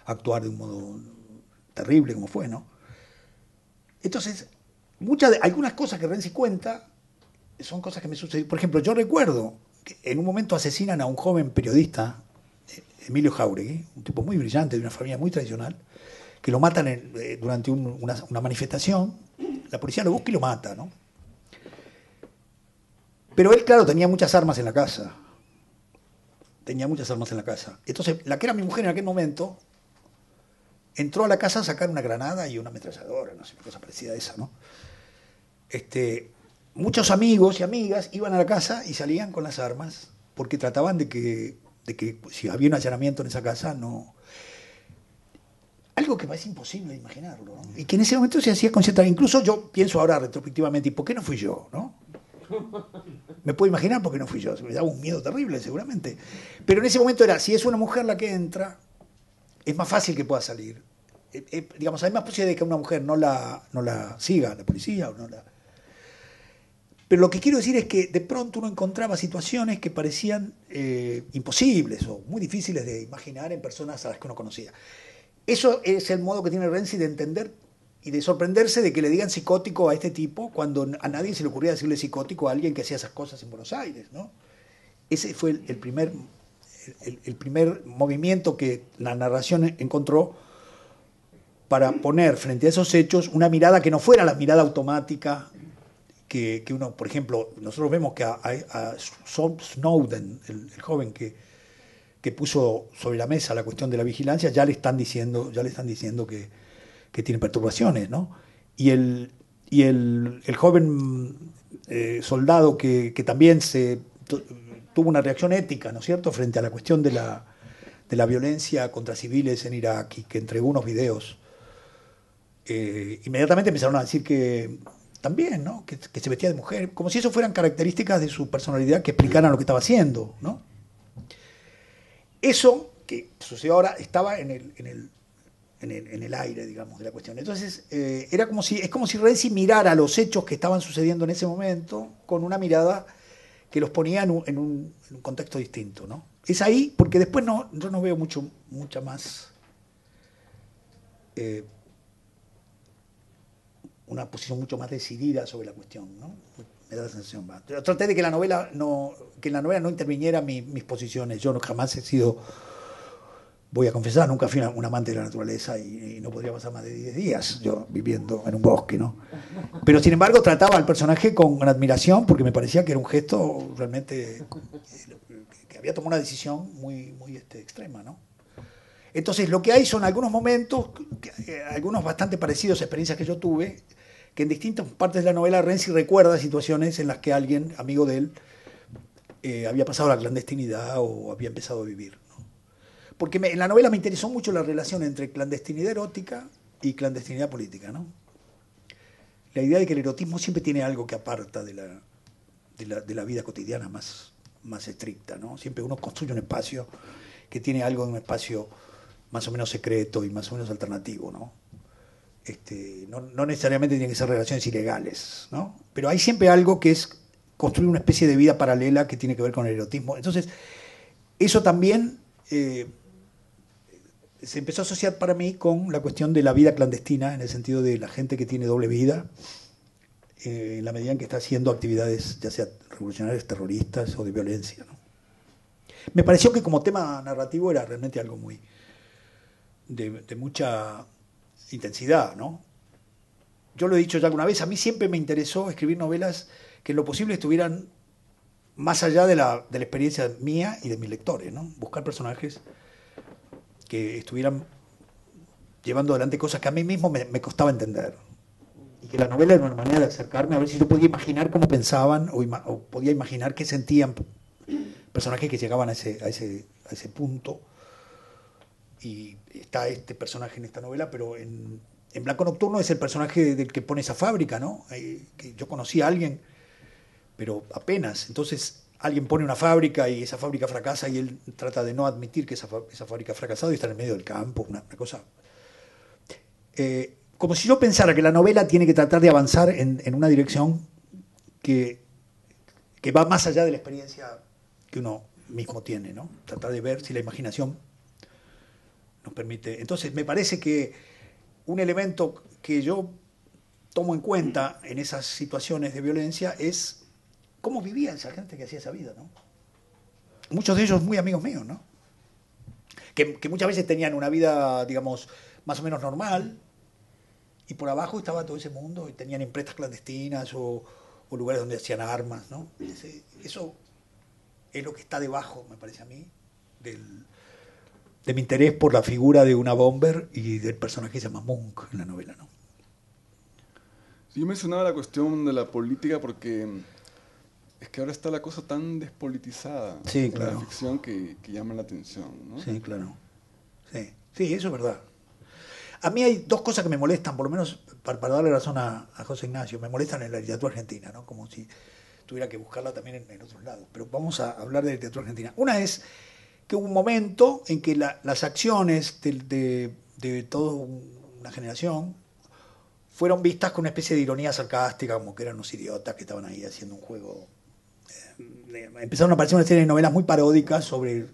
actuar de un modo terrible como fue, ¿no? Entonces, muchas de, algunas cosas que Renzi cuenta son cosas que me sucedieron. Por ejemplo, yo recuerdo que en un momento asesinan a un joven periodista, eh, Emilio Jauregui, un tipo muy brillante, de una familia muy tradicional, que lo matan en- eh, durante un- una, una manifestación. La policía lo busca y lo mata, ¿no? Pero él, claro, tenía muchas armas en la casa. Tenía muchas armas en la casa. Entonces, la que era mi mujer en aquel momento, entró a la casa a sacar una granada y una ametralladora, no sé, una cosa parecida a esa, ¿no? Este, muchos amigos y amigas iban a la casa y salían con las armas porque trataban de que, de que si había un allanamiento en esa casa, no... Algo que parece imposible de imaginarlo, ¿no? Y que en ese momento se hacía con cierta... Incluso yo pienso ahora retrospectivamente, ¿y por qué no fui yo, no? Me puedo imaginar por qué no fui yo, me daba un miedo terrible seguramente. Pero en ese momento era, si es una mujer la que entra, es más fácil que pueda salir. Eh, eh, digamos, hay más posibilidad de que una mujer no la, no la siga la policía o no la... Pero lo que quiero decir es que de pronto uno encontraba situaciones que parecían eh, imposibles o muy difíciles de imaginar en personas a las que uno conocía. Eso es el modo que tiene Renzi de entender y de sorprenderse de que le digan psicótico a este tipo cuando a nadie se le ocurría decirle psicótico a alguien que hacía esas cosas en Buenos Aires, ¿no? Ese fue el, primer, el primer movimiento que la narración encontró para poner frente a esos hechos una mirada que no fuera la mirada automática que, que uno, por ejemplo, nosotros vemos que a, a- a Snowden, el, el joven que, que puso sobre la mesa la cuestión de la vigilancia, ya le están diciendo, ya le están diciendo que, que tiene perturbaciones, ¿no? Y el, y el, el joven eh, soldado que, que también se tu- tuvo una reacción ética, ¿no es cierto?, frente a la cuestión de la, de la violencia contra civiles en Irak y que entregó unos videos. Eh, inmediatamente empezaron a decir que también, ¿no? Que, que se vestía de mujer, como si eso fueran características de su personalidad que explicaran lo que estaba haciendo, ¿no? Eso que sucedió ahora estaba en el, en el, en el, aire, digamos, de la cuestión. Entonces, eh, era como si, es como si Renzi mirara los hechos que estaban sucediendo en ese momento con una mirada que los ponía en un, contexto distinto, ¿no? Es ahí, porque después no, yo no veo mucho, mucha más eh, una posición mucho más decidida sobre la cuestión, ¿no? Me da la sensación. traté de que la novela no, que en la novela no interviniera mi- mis posiciones. Yo jamás he sido, voy a confesar, nunca fui un amante de la naturaleza y, no podría pasar más de 10 días yo viviendo en un bosque, ¿no? Pero sin embargo trataba al personaje con admiración porque me parecía que era un gesto realmente eh, que había tomado una decisión muy, muy este, extrema, ¿no? Entonces, lo que hay son algunos momentos, eh, algunos bastante parecidos a experiencias que yo tuve, que en distintas partes de la novela Renzi recuerda situaciones en las que alguien, amigo de él, eh, había pasado la clandestinidad o había empezado a vivir. Porque en la novela me interesó mucho la relación entre clandestinidad erótica y clandestinidad política. ¿no? La idea de que el erotismo siempre tiene algo que aparta de la, de la, de la vida cotidiana más, más estricta. ¿no? Siempre uno construye un espacio que tiene algo de un espacio más o menos secreto y más o menos alternativo, ¿no? Este, no, no necesariamente tienen que ser relaciones ilegales, ¿no? Pero hay siempre algo que es construir una especie de vida paralela que tiene que ver con el erotismo. Entonces, eso también eh, se empezó a asociar para mí con la cuestión de la vida clandestina, en el sentido de la gente que tiene doble vida, eh, en la medida en que está haciendo actividades, ya sea revolucionarias, terroristas o de violencia, ¿no? Me pareció que como tema narrativo era realmente algo muy de, mucha intensidad, ¿no? Yo lo he dicho ya alguna vez, a mí siempre me interesó escribir novelas que en lo posible estuvieran más allá de la, de la experiencia mía y de mis lectores, ¿no? Buscar personajes que estuvieran llevando adelante cosas que a mí mismo me, costaba entender. Y que la novela era una manera de acercarme a ver si yo podía imaginar cómo pensaban o podía imaginar qué sentían personajes que llegaban a ese, a ese, a ese punto. Y está este personaje en esta novela, pero en, en Blanco Nocturno es el personaje del que pone esa fábrica, ¿no? Eh, que yo conocí a alguien, pero apenas. Entonces alguien pone una fábrica y esa fábrica fracasa y él trata de no admitir que esa, fábrica ha fracasado y está en el medio del campo, una cosa... Eh, como si yo pensara que la novela tiene que tratar de avanzar en, en una dirección que, que va más allá de la experiencia que uno mismo tiene, ¿no? Tratar de ver si la imaginación nos permite. Entonces, me parece que un elemento que yo tomo en cuenta en esas situaciones de violencia es cómo vivía esa gente que hacía esa vida, ¿no? Muchos de ellos muy amigos míos, ¿no? Que, muchas veces tenían una vida, digamos, más o menos normal, y por abajo estaba todo ese mundo, y tenían empresas clandestinas o, lugares donde hacían armas, ¿no? Eso es lo que está debajo, me parece a mí, de mi interés por la figura de una bomber y del personaje que se llama Monk en la novela, ¿no? Yo mencionaba la cuestión de la política porque es que ahora está la cosa tan despolitizada Sí, en la ficción que, que llama la atención. ¿no? Sí, claro. Sí, sí, eso es verdad. A mí hay dos cosas que me molestan, por lo menos para, para darle razón a, a José Ignacio, me molestan en la literatura argentina, ¿no? Como si tuviera que buscarla también en, en otros lados. Pero vamos a hablar de literatura argentina. Una es que hubo un momento en que la- las acciones de, de, de toda una generación fueron vistas con una especie de ironía sarcástica, como que eran unos idiotas que estaban ahí haciendo un juego. Empezaron a aparecer una serie de novelas muy paródicas sobre,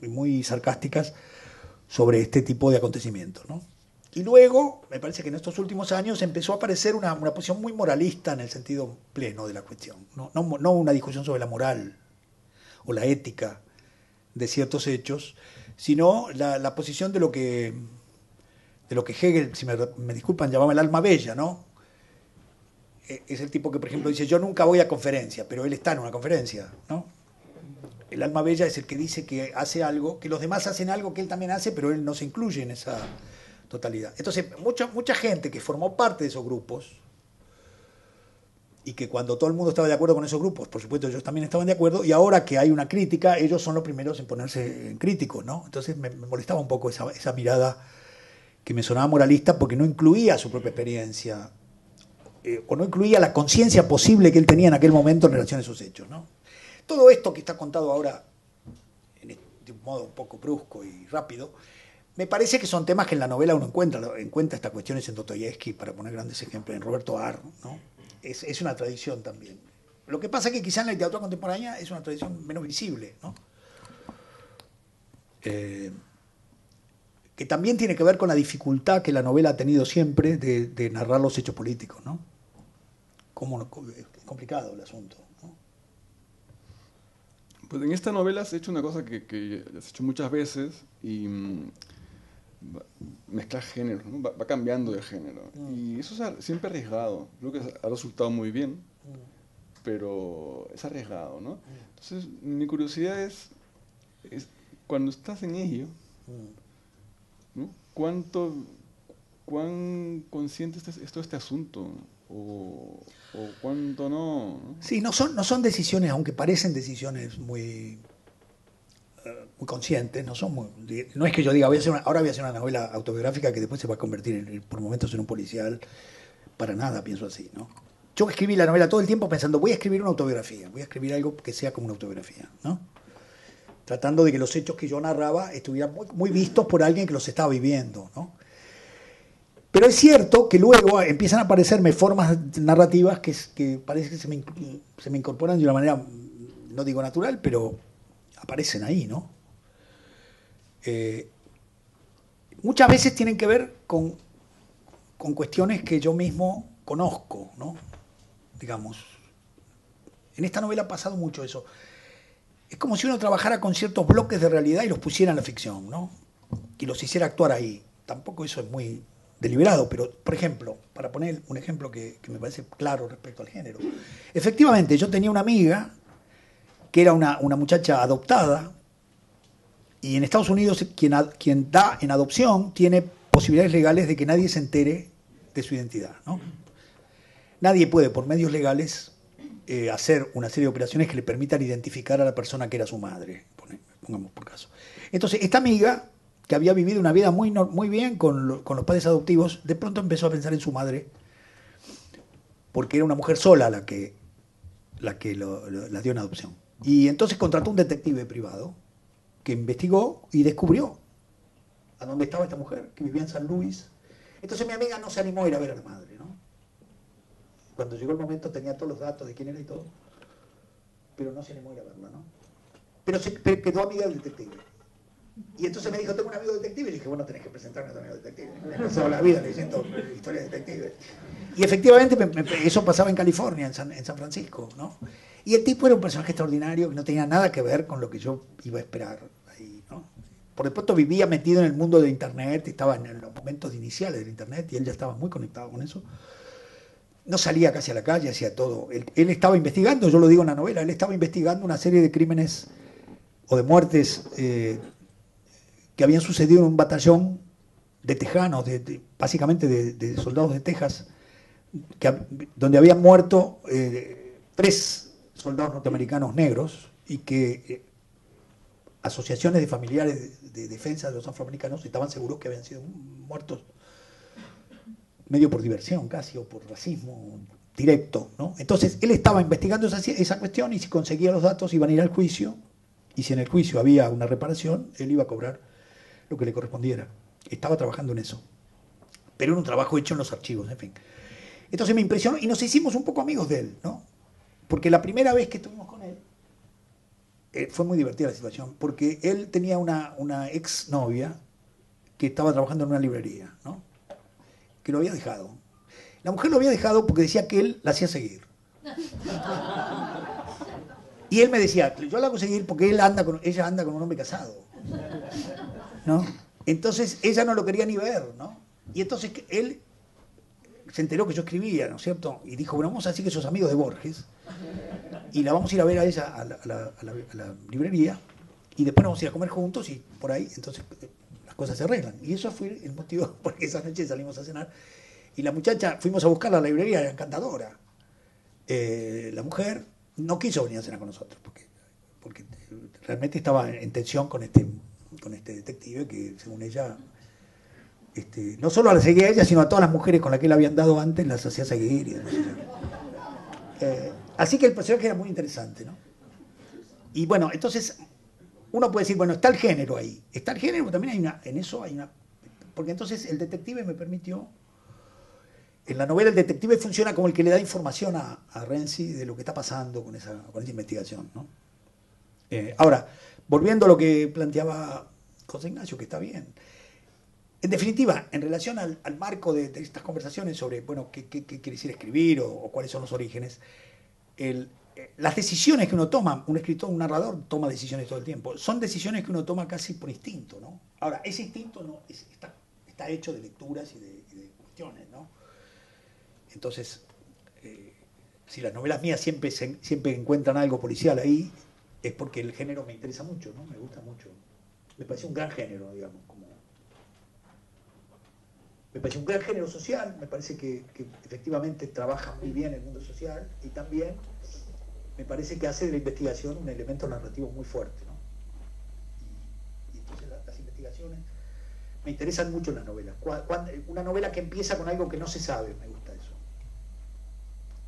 muy sarcásticas sobre este tipo de acontecimientos. ¿no? Y luego, me parece que en estos últimos años empezó a aparecer una, una posición muy moralista en el sentido pleno de la cuestión. No, no, una discusión sobre la moral o la ética de ciertos hechos, sino la, la posición de lo que de lo que Hegel, si me, me disculpan, llamaba el alma bella, ¿no? Eh, Es el tipo que, por ejemplo, dice, yo nunca voy a conferencia, pero él está en una conferencia, ¿no? El alma bella es el que dice que hace algo, que los demás hacen algo que él también hace, pero él no se incluye en esa totalidad. Entonces, mucha, mucha gente que formó parte de esos grupos y que cuando todo el mundo estaba de acuerdo con esos grupos, por supuesto ellos también estaban de acuerdo, y ahora que hay una crítica, ellos son los primeros en ponerse en críticos, ¿no? Entonces me, me molestaba un poco esa, esa, mirada que me sonaba moralista porque no incluía su propia experiencia, eh, o no incluía la conciencia posible que él tenía en aquel momento en relación a esos hechos, ¿no? Todo esto que está contado ahora en, de un modo un poco brusco y rápido, me parece que son temas que en la novela uno encuentra, encuentra estas cuestiones en Dostoyevsky, para poner grandes ejemplos, en Roberto Ar, ¿no? es, es, una tradición también. Lo que pasa es que quizá en la literatura contemporánea es una tradición menos visible, ¿no? Eh, que también tiene que ver con la dificultad que la novela ha tenido siempre de, de narrar los hechos políticos, ¿no? Cómo, es complicado el asunto. ¿no? Pues en esta novela has hecho una cosa que, que has hecho muchas veces y mm, mezclar géneros, ¿no? va, va, cambiando de género. Mm. Y eso es siempre arriesgado. Creo que ha resultado muy bien, mm. pero es arriesgado, ¿no? Mm. Entonces, mi curiosidad es, es cuando estás en ello, ¿no? ¿Cuánto, cuán consciente es todo este asunto? O, o cuánto no. Sí, no son, no son decisiones, aunque parecen decisiones muy muy conscientes, no son muy, no es que yo diga, voy a hacer una, ahora voy a hacer una novela autobiográfica que después se va a convertir en, por momentos en un policial, para nada pienso así, ¿no? Yo escribí la novela todo el tiempo pensando, voy a escribir una autobiografía, voy a escribir algo que sea como una autobiografía, ¿no? Tratando de que los hechos que yo narraba estuvieran muy, muy vistos por alguien que los estaba viviendo, ¿no? Pero es cierto que luego empiezan a aparecerme formas narrativas que, parece que se me, se me incorporan de una manera, no digo natural, pero aparecen ahí, ¿no? Eh, muchas veces tienen que ver con, con, cuestiones que yo mismo conozco, ¿no? Digamos. En esta novela ha pasado mucho eso. Es como si uno trabajara con ciertos bloques de realidad y los pusiera en la ficción, ¿no? Y los hiciera actuar ahí. Tampoco eso es muy deliberado, pero, por ejemplo, para poner un ejemplo que, me parece claro respecto al género. Efectivamente, yo tenía una amiga que era una, una muchacha adoptada, y en Estados Unidos quien, quien, da en adopción tiene posibilidades legales de que nadie se entere de su identidad. ¿no? Nadie puede, por medios legales, eh, hacer una serie de operaciones que le permitan identificar a la persona que era su madre, pongamos por caso. Entonces, esta amiga, que había vivido una vida muy, muy bien con, con los padres adoptivos, de pronto empezó a pensar en su madre, porque era una mujer sola la que, la que la dio en adopción. Y entonces contrató un detective privado que investigó y descubrió a dónde estaba esta mujer, que vivía en San Luis. Entonces mi amiga no se animó a ir a ver a la madre, ¿no? Cuando llegó el momento tenía todos los datos de quién era y todo, pero no se animó a ir a verla, ¿no? Pero se quedó amiga del detective. Y entonces me dijo, tengo un amigo detective. Y dije, bueno, tenés que presentarme a tu amigo detective. Me he pasado la vida leyendo historias de detectives. Y efectivamente me, me, eso pasaba en California, en San, en San Francisco, ¿no? Y el tipo era un personaje extraordinario que no tenía nada que ver con lo que yo iba a esperar ahí, ¿no? Por de pronto vivía metido en el mundo de Internet, estaba en los momentos iniciales del Internet y él ya estaba muy conectado con eso. No salía casi a la calle, hacía todo. Él, él estaba investigando, yo lo digo en la novela, él estaba investigando una serie de crímenes o de muertes eh, que habían sucedido en un batallón de tejanos, de, básicamente de, soldados de Texas, que, donde habían muerto eh, tres soldados norteamericanos negros y que eh, asociaciones de familiares de, de, defensa de los afroamericanos estaban seguros que habían sido muertos medio por diversión casi o por racismo directo. ¿no? Entonces él estaba investigando esa, esa cuestión y si conseguía los datos iban a ir al juicio y si en el juicio había una reparación, él iba a cobrar lo que le correspondiera. Estaba trabajando en eso. Pero era un trabajo hecho en los archivos, en fin. Entonces me impresionó y nos hicimos un poco amigos de él, ¿no? Porque la primera vez que estuvimos con él, eh, fue muy divertida la situación, porque él tenía una, una ex novia que estaba trabajando en una librería, ¿no? que lo había dejado. La mujer lo había dejado porque decía que él la hacía seguir. Y él me decía, yo la hago seguir porque él anda con, ella anda con un hombre casado. ¿No? Entonces ella no lo quería ni ver, ¿no? Y entonces él se enteró que yo escribía, ¿no es cierto? Y dijo, bueno, vamos a decir que sos amigos de Borges y la vamos a ir a ver a ella a la, a a a librería y después nos vamos a ir a comer juntos y por ahí, entonces las cosas se arreglan. Y eso fue el motivo por esa noche salimos a cenar y la muchacha, fuimos a buscar la librería, era encantadora. eh, la mujer no quiso venir a cenar con nosotros, porque, porque realmente estaba en tensión con este, con este detective que, según ella, este, no solo la seguía ella, sino a todas las mujeres con las que le habían dado antes, las hacía seguir. Eh, así que el personaje era muy interesante, ¿no? Y bueno, entonces uno puede decir, bueno, está el género ahí. Está el género, también hay una, en eso hay una... Porque entonces el detective me permitió... En la novela el detective funciona como el que le da información a, a Renzi de lo que está pasando con esa, con esa investigación, ¿no? Eh, ahora, volviendo a lo que planteaba José Ignacio, que está bien. En definitiva, en relación al, marco de, estas conversaciones sobre, bueno, qué, quiere decir escribir o, cuáles son los orígenes, eh, las decisiones que uno toma, un escritor, un narrador toma decisiones todo el tiempo, son decisiones que uno toma casi por instinto, ¿no? Ahora, ese instinto no, está, está, hecho de lecturas y de, cuestiones, ¿no? Entonces, eh, si las novelas mías siempre, siempre encuentran algo policial ahí, es porque el género me interesa mucho, ¿no? Me gusta mucho. Me parece un gran género, digamos. Como... Me parece un gran género social, me parece que, efectivamente trabaja muy bien el mundo social y también me parece que hace de la investigación un elemento narrativo muy fuerte, ¿no? Y, entonces las investigaciones me interesan mucho las novelas. una novela que empieza con algo que no se sabe, me gusta eso.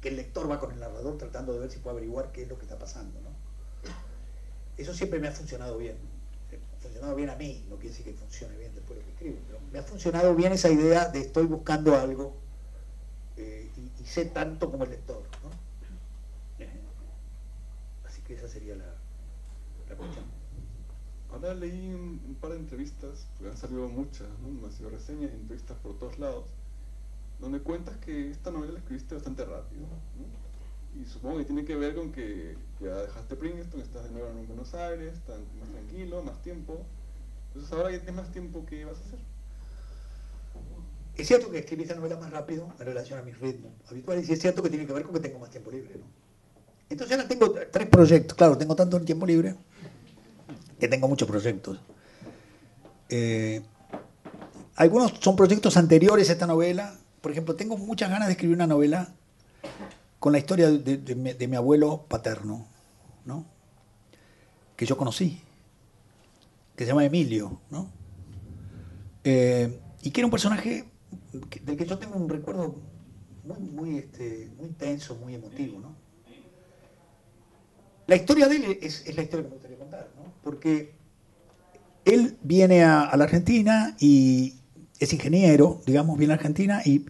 Que el lector va con el narrador tratando de ver si puede averiguar qué es lo que está pasando. Eso siempre me ha funcionado bien. Ha funcionado bien a mí, no quiere decir que funcione bien después lo que escribo, pero me ha funcionado bien esa idea de estoy buscando algo eh, y, sé tanto como el lector. Eh, así que esa sería la, cuestión. Ahora leí un, par de entrevistas, porque han salido muchas, ¿no? han sido reseñas, entrevistas por todos lados, donde cuentas que esta novela la escribiste bastante rápido. ¿no? Y supongo que tiene que ver con que ya dejaste Princeton, estás de nuevo en Buenos Aires, estás más tranquilo, más tiempo. Entonces ahora que tienes más tiempo, ¿qué vas a hacer? Es cierto que escribí esta novela más rápido en relación a mis ritmos habituales y es cierto que tiene que ver con que tengo más tiempo libre. ¿no? Entonces ahora tengo tres proyectos, claro, tengo tanto tiempo libre que tengo muchos proyectos. Eh, algunos son proyectos anteriores a esta novela. Por ejemplo, tengo muchas ganas de escribir una novela con la historia de, mi, abuelo paterno, ¿no? que yo conocí, que se llama Emilio, ¿no? Eh, y que era un personaje del que yo tengo un recuerdo muy, muy, este, muy intenso, muy emotivo. ¿no? La historia de él es, la historia que me gustaría contar, ¿no? porque él viene a la Argentina y, es ingeniero, digamos, viene a Argentina y,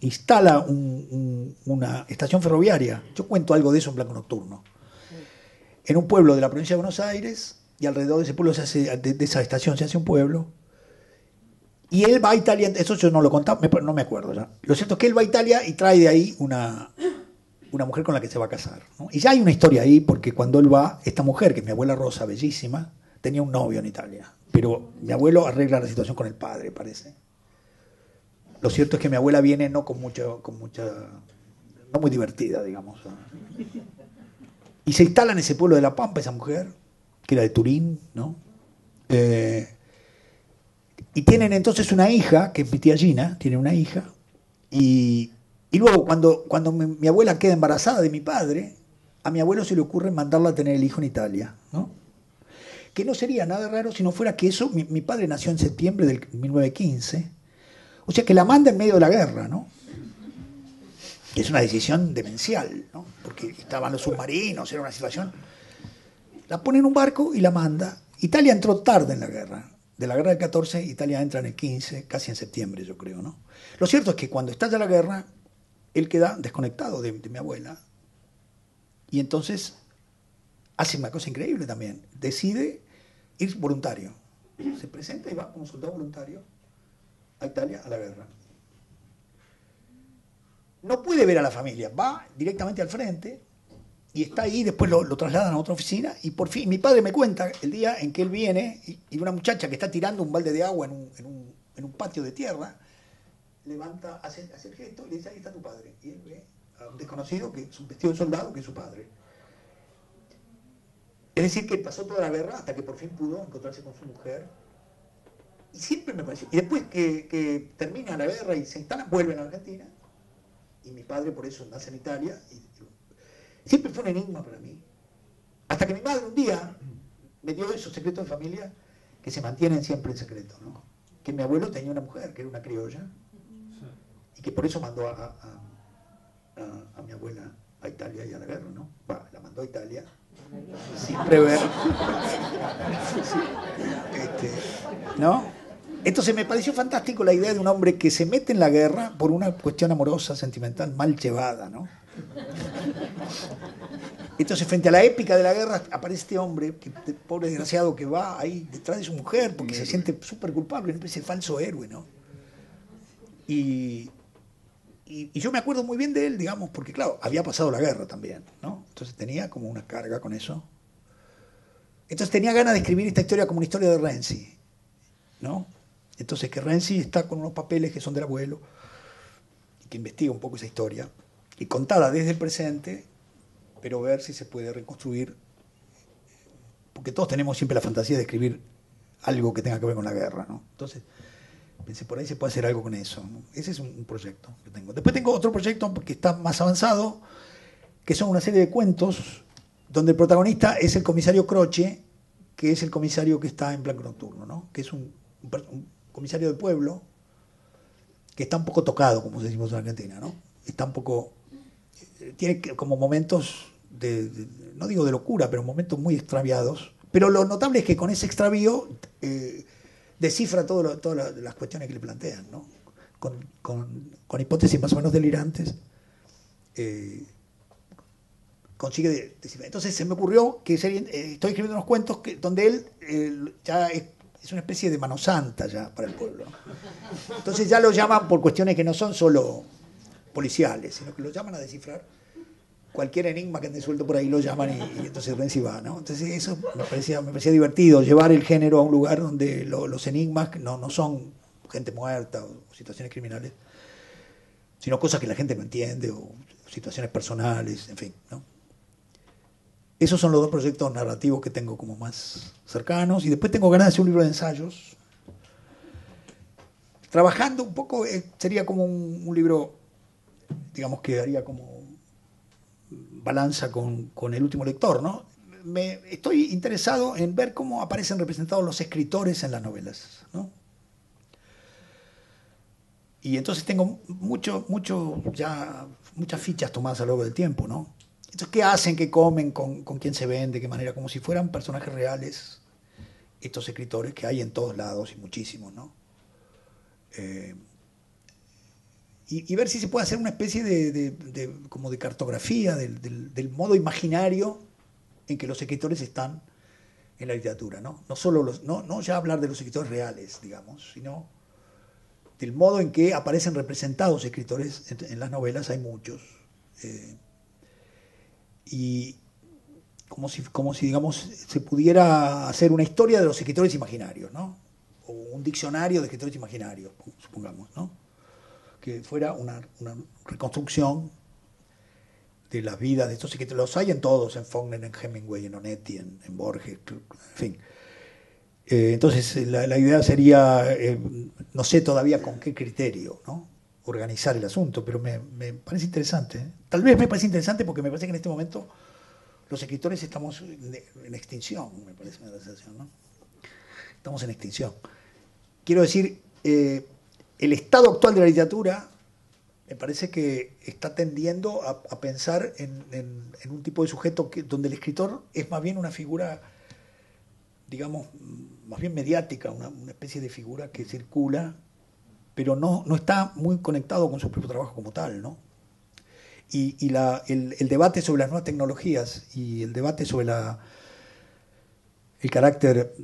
instala una estación ferroviaria. Yo cuento algo de eso en Blanco Nocturno. En un pueblo de la provincia de Buenos Aires, y alrededor de ese pueblo, se hace, de, esa estación se hace un pueblo. Y él va a Italia, eso yo no lo contaba, no me acuerdo ya. Lo cierto es que él va a Italia y trae de ahí una, una mujer con la que se va a casar. Y ya hay una historia ahí, porque cuando él va, esta mujer, que es mi abuela Rosa, bellísima, tenía un novio en Italia. Pero mi abuelo arregla la situación con el padre, parece. Lo cierto es que mi abuela viene no con mucho, con mucha, no muy divertida, digamos. Y se instala en ese pueblo de La Pampa esa mujer, que era de Turín, ¿no? Eh, y tienen entonces una hija, que es mi tía Gina, tiene una hija, y, luego cuando, cuando mi, abuela queda embarazada de mi padre, a mi abuelo se le ocurre mandarla a tener el hijo en Italia, ¿no? Que no sería nada raro si no fuera que eso, mi, padre nació en septiembre del 1915, o sea que la manda en medio de la guerra, ¿no? Es una decisión demencial, ¿no? Porque estaban los submarinos, era una situación. La pone en un barco y la manda. Italia entró tarde en la guerra. De la guerra del 14, Italia entra en el 15, casi en septiembre, yo creo, ¿no? Lo cierto es que cuando estalla la guerra, él queda desconectado de mi abuela. Y entonces hace una cosa increíble también. Decide ir voluntario. Se presenta y va como soldado voluntario a Italia a la guerra. No puede ver a la familia, va directamente al frente y está ahí, después lo, trasladan a otra oficina y por fin mi padre me cuenta el día en que él viene y, una muchacha que está tirando un balde de agua en un, patio de tierra, levanta, hace, hace, el gesto y le dice, ahí está tu padre. Y él ve a un desconocido, que es un vestido de soldado, que es su padre. Es decir, que pasó toda la guerra hasta que por fin pudo encontrarse con su mujer. Y siempre me pareció. Y después que, termina la guerra y se instalan, vuelven a Argentina. y mi padre por eso nace en Italia. Y, siempre fue un enigma para mí. Hasta que mi madre un día me dio esos secretos de familia que se mantienen siempre en secreto, ¿no? Que mi abuelo tenía una mujer, que era una criolla, y que por eso mandó a, mi abuela a Italia y a la guerra, ¿no? La mandó a Italia sin prever. Este, ¿No? Entonces me pareció fantástico la idea de un hombre que se mete en la guerra por una cuestión amorosa, sentimental, mal llevada, ¿no? Entonces, frente a la épica de la guerra, aparece este hombre, que, pobre desgraciado, que va ahí detrás de su mujer porque se siente súper culpable, una especie de falso héroe, ¿no? Y, y, yo me acuerdo muy bien de él, digamos, porque, claro, había pasado la guerra también, ¿no? Entonces tenía como una carga con eso. Entonces tenía ganas de escribir esta historia como una historia de Renzi, ¿no? Entonces que Renzi está con unos papeles que son del abuelo, y que investiga un poco esa historia, y contada desde el presente, pero ver si se puede reconstruir, porque todos tenemos siempre la fantasía de escribir algo que tenga que ver con la guerra, ¿no? Entonces, pensé, por ahí se puede hacer algo con eso. Ese es un proyecto que tengo. Después tengo otro proyecto que está más avanzado, que son una serie de cuentos donde el protagonista es el comisario Croce, que es el comisario que está en blanco nocturno, ¿no? que es un, comisario de pueblo que está un poco tocado, como decimos en Argentina, ¿no? Está un poco. Eh, tiene como momentos de, no digo de locura, pero momentos muy extraviados. Pero lo notable es que con ese extravío eh, descifra todo todas las cuestiones que le plantean, ¿no? Con, hipótesis más o menos delirantes. Eh, consigue descifrar. Entonces se me ocurrió que estoy escribiendo unos cuentos que, donde él ya es una especie de mano santa ya para el pueblo. Entonces ya lo llaman por cuestiones que no son solo policiales, sino que lo llaman a descifrar. Cualquier enigma que ande suelto por ahí lo llaman y, entonces Renzi va, ¿no? Entonces eso me parecía, me parecía divertido, llevar el género a un lugar donde los enigmas no, no son gente muerta o situaciones criminales, sino cosas que la gente no entiende o situaciones personales, en fin, ¿no? Esos son los dos proyectos narrativos que tengo como más cercanos. Y después tengo ganas de hacer un libro de ensayos. Trabajando un poco, eh, sería como un, libro, digamos que haría como balanza con, el último lector, ¿no? Me, estoy interesado en ver cómo aparecen representados los escritores en las novelas, ¿no? Y entonces tengo mucho, mucho, ya, muchas fichas tomadas a lo largo del tiempo, ¿no? Entonces, ¿qué hacen? ¿Qué comen? ¿Con, quién se ven? ¿De qué manera? Como si fueran personajes reales, estos escritores que hay en todos lados y muchísimos, ¿no? Eh, y, ver si se puede hacer una especie de, como de cartografía del, modo imaginario en que los escritores están en la literatura, ¿no? No solo los, no, no ya hablar de los escritores reales, digamos, sino del modo en que aparecen representados escritores en, las novelas, hay muchos. Eh, y como si, como si, digamos, se pudiera hacer una historia de los escritores imaginarios, ¿no? O un diccionario de escritores imaginarios, supongamos, ¿no? Que fuera una, reconstrucción de las vidas de estos escritores. Los hay en todos, en Faulkner, en Hemingway, en Onetti, en, Borges, en fin. Eh, entonces, la, idea sería, eh, no sé todavía con qué criterio, ¿no? Organizar el asunto, pero me, parece interesante. ¿eh? Tal vez me parece interesante porque me parece que en este momento los escritores estamos en, extinción, me parece una sensación, ¿no? Estamos en extinción. Quiero decir, eh, el estado actual de la literatura me parece que está tendiendo a, pensar en, un tipo de sujeto donde el escritor es más bien una figura, digamos, más bien mediática, una, una especie de figura que circula pero no, no está muy conectado con su propio trabajo como tal, ¿no? Y, el, debate sobre las nuevas tecnologías y el debate sobre el carácter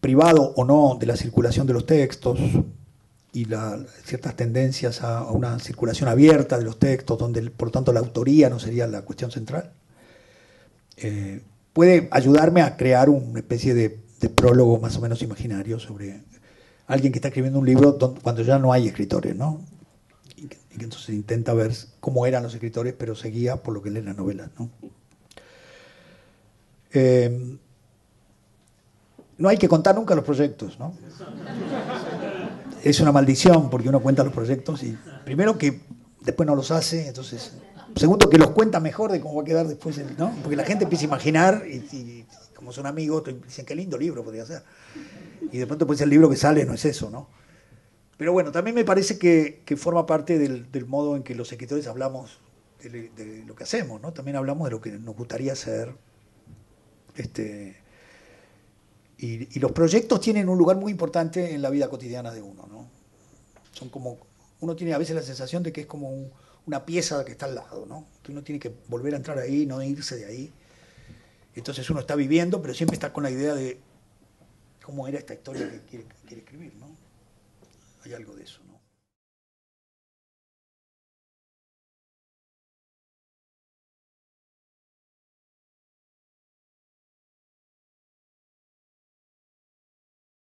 privado o no de la circulación de los textos y ciertas tendencias a, una circulación abierta de los textos, donde por lo tanto la autoría no sería la cuestión central, eh, puede ayudarme a crear una especie de prólogo más o menos imaginario sobre alguien que está escribiendo un libro cuando ya no hay escritores, ¿no? Y que, entonces intenta ver cómo eran los escritores, pero seguía por lo que lee las novelas, ¿no? Eh, no hay que contar nunca los proyectos, ¿no? Es una maldición porque uno cuenta los proyectos y primero que después no los hace, entonces, segundo que los cuenta mejor de cómo va a quedar después, ¿no? Porque la gente empieza a imaginar y, y como son amigos, dicen qué lindo libro podría ser. Y de pronto pues el libro que sale no es eso, ¿no? Pero bueno, también me parece que, que forma parte del, del, modo en que los escritores hablamos de, lo que hacemos, ¿no? También hablamos de lo que nos gustaría hacer. Este, y, los proyectos tienen un lugar muy importante en la vida cotidiana de uno, ¿no? Son como, uno tiene a veces la sensación de que es como un, una pieza que está al lado, ¿no? Uno tiene que volver a entrar ahí, no irse de ahí. Entonces uno está viviendo, pero siempre está con la idea de cómo era esta historia que quiere, escribir, ¿no? Hay algo de eso.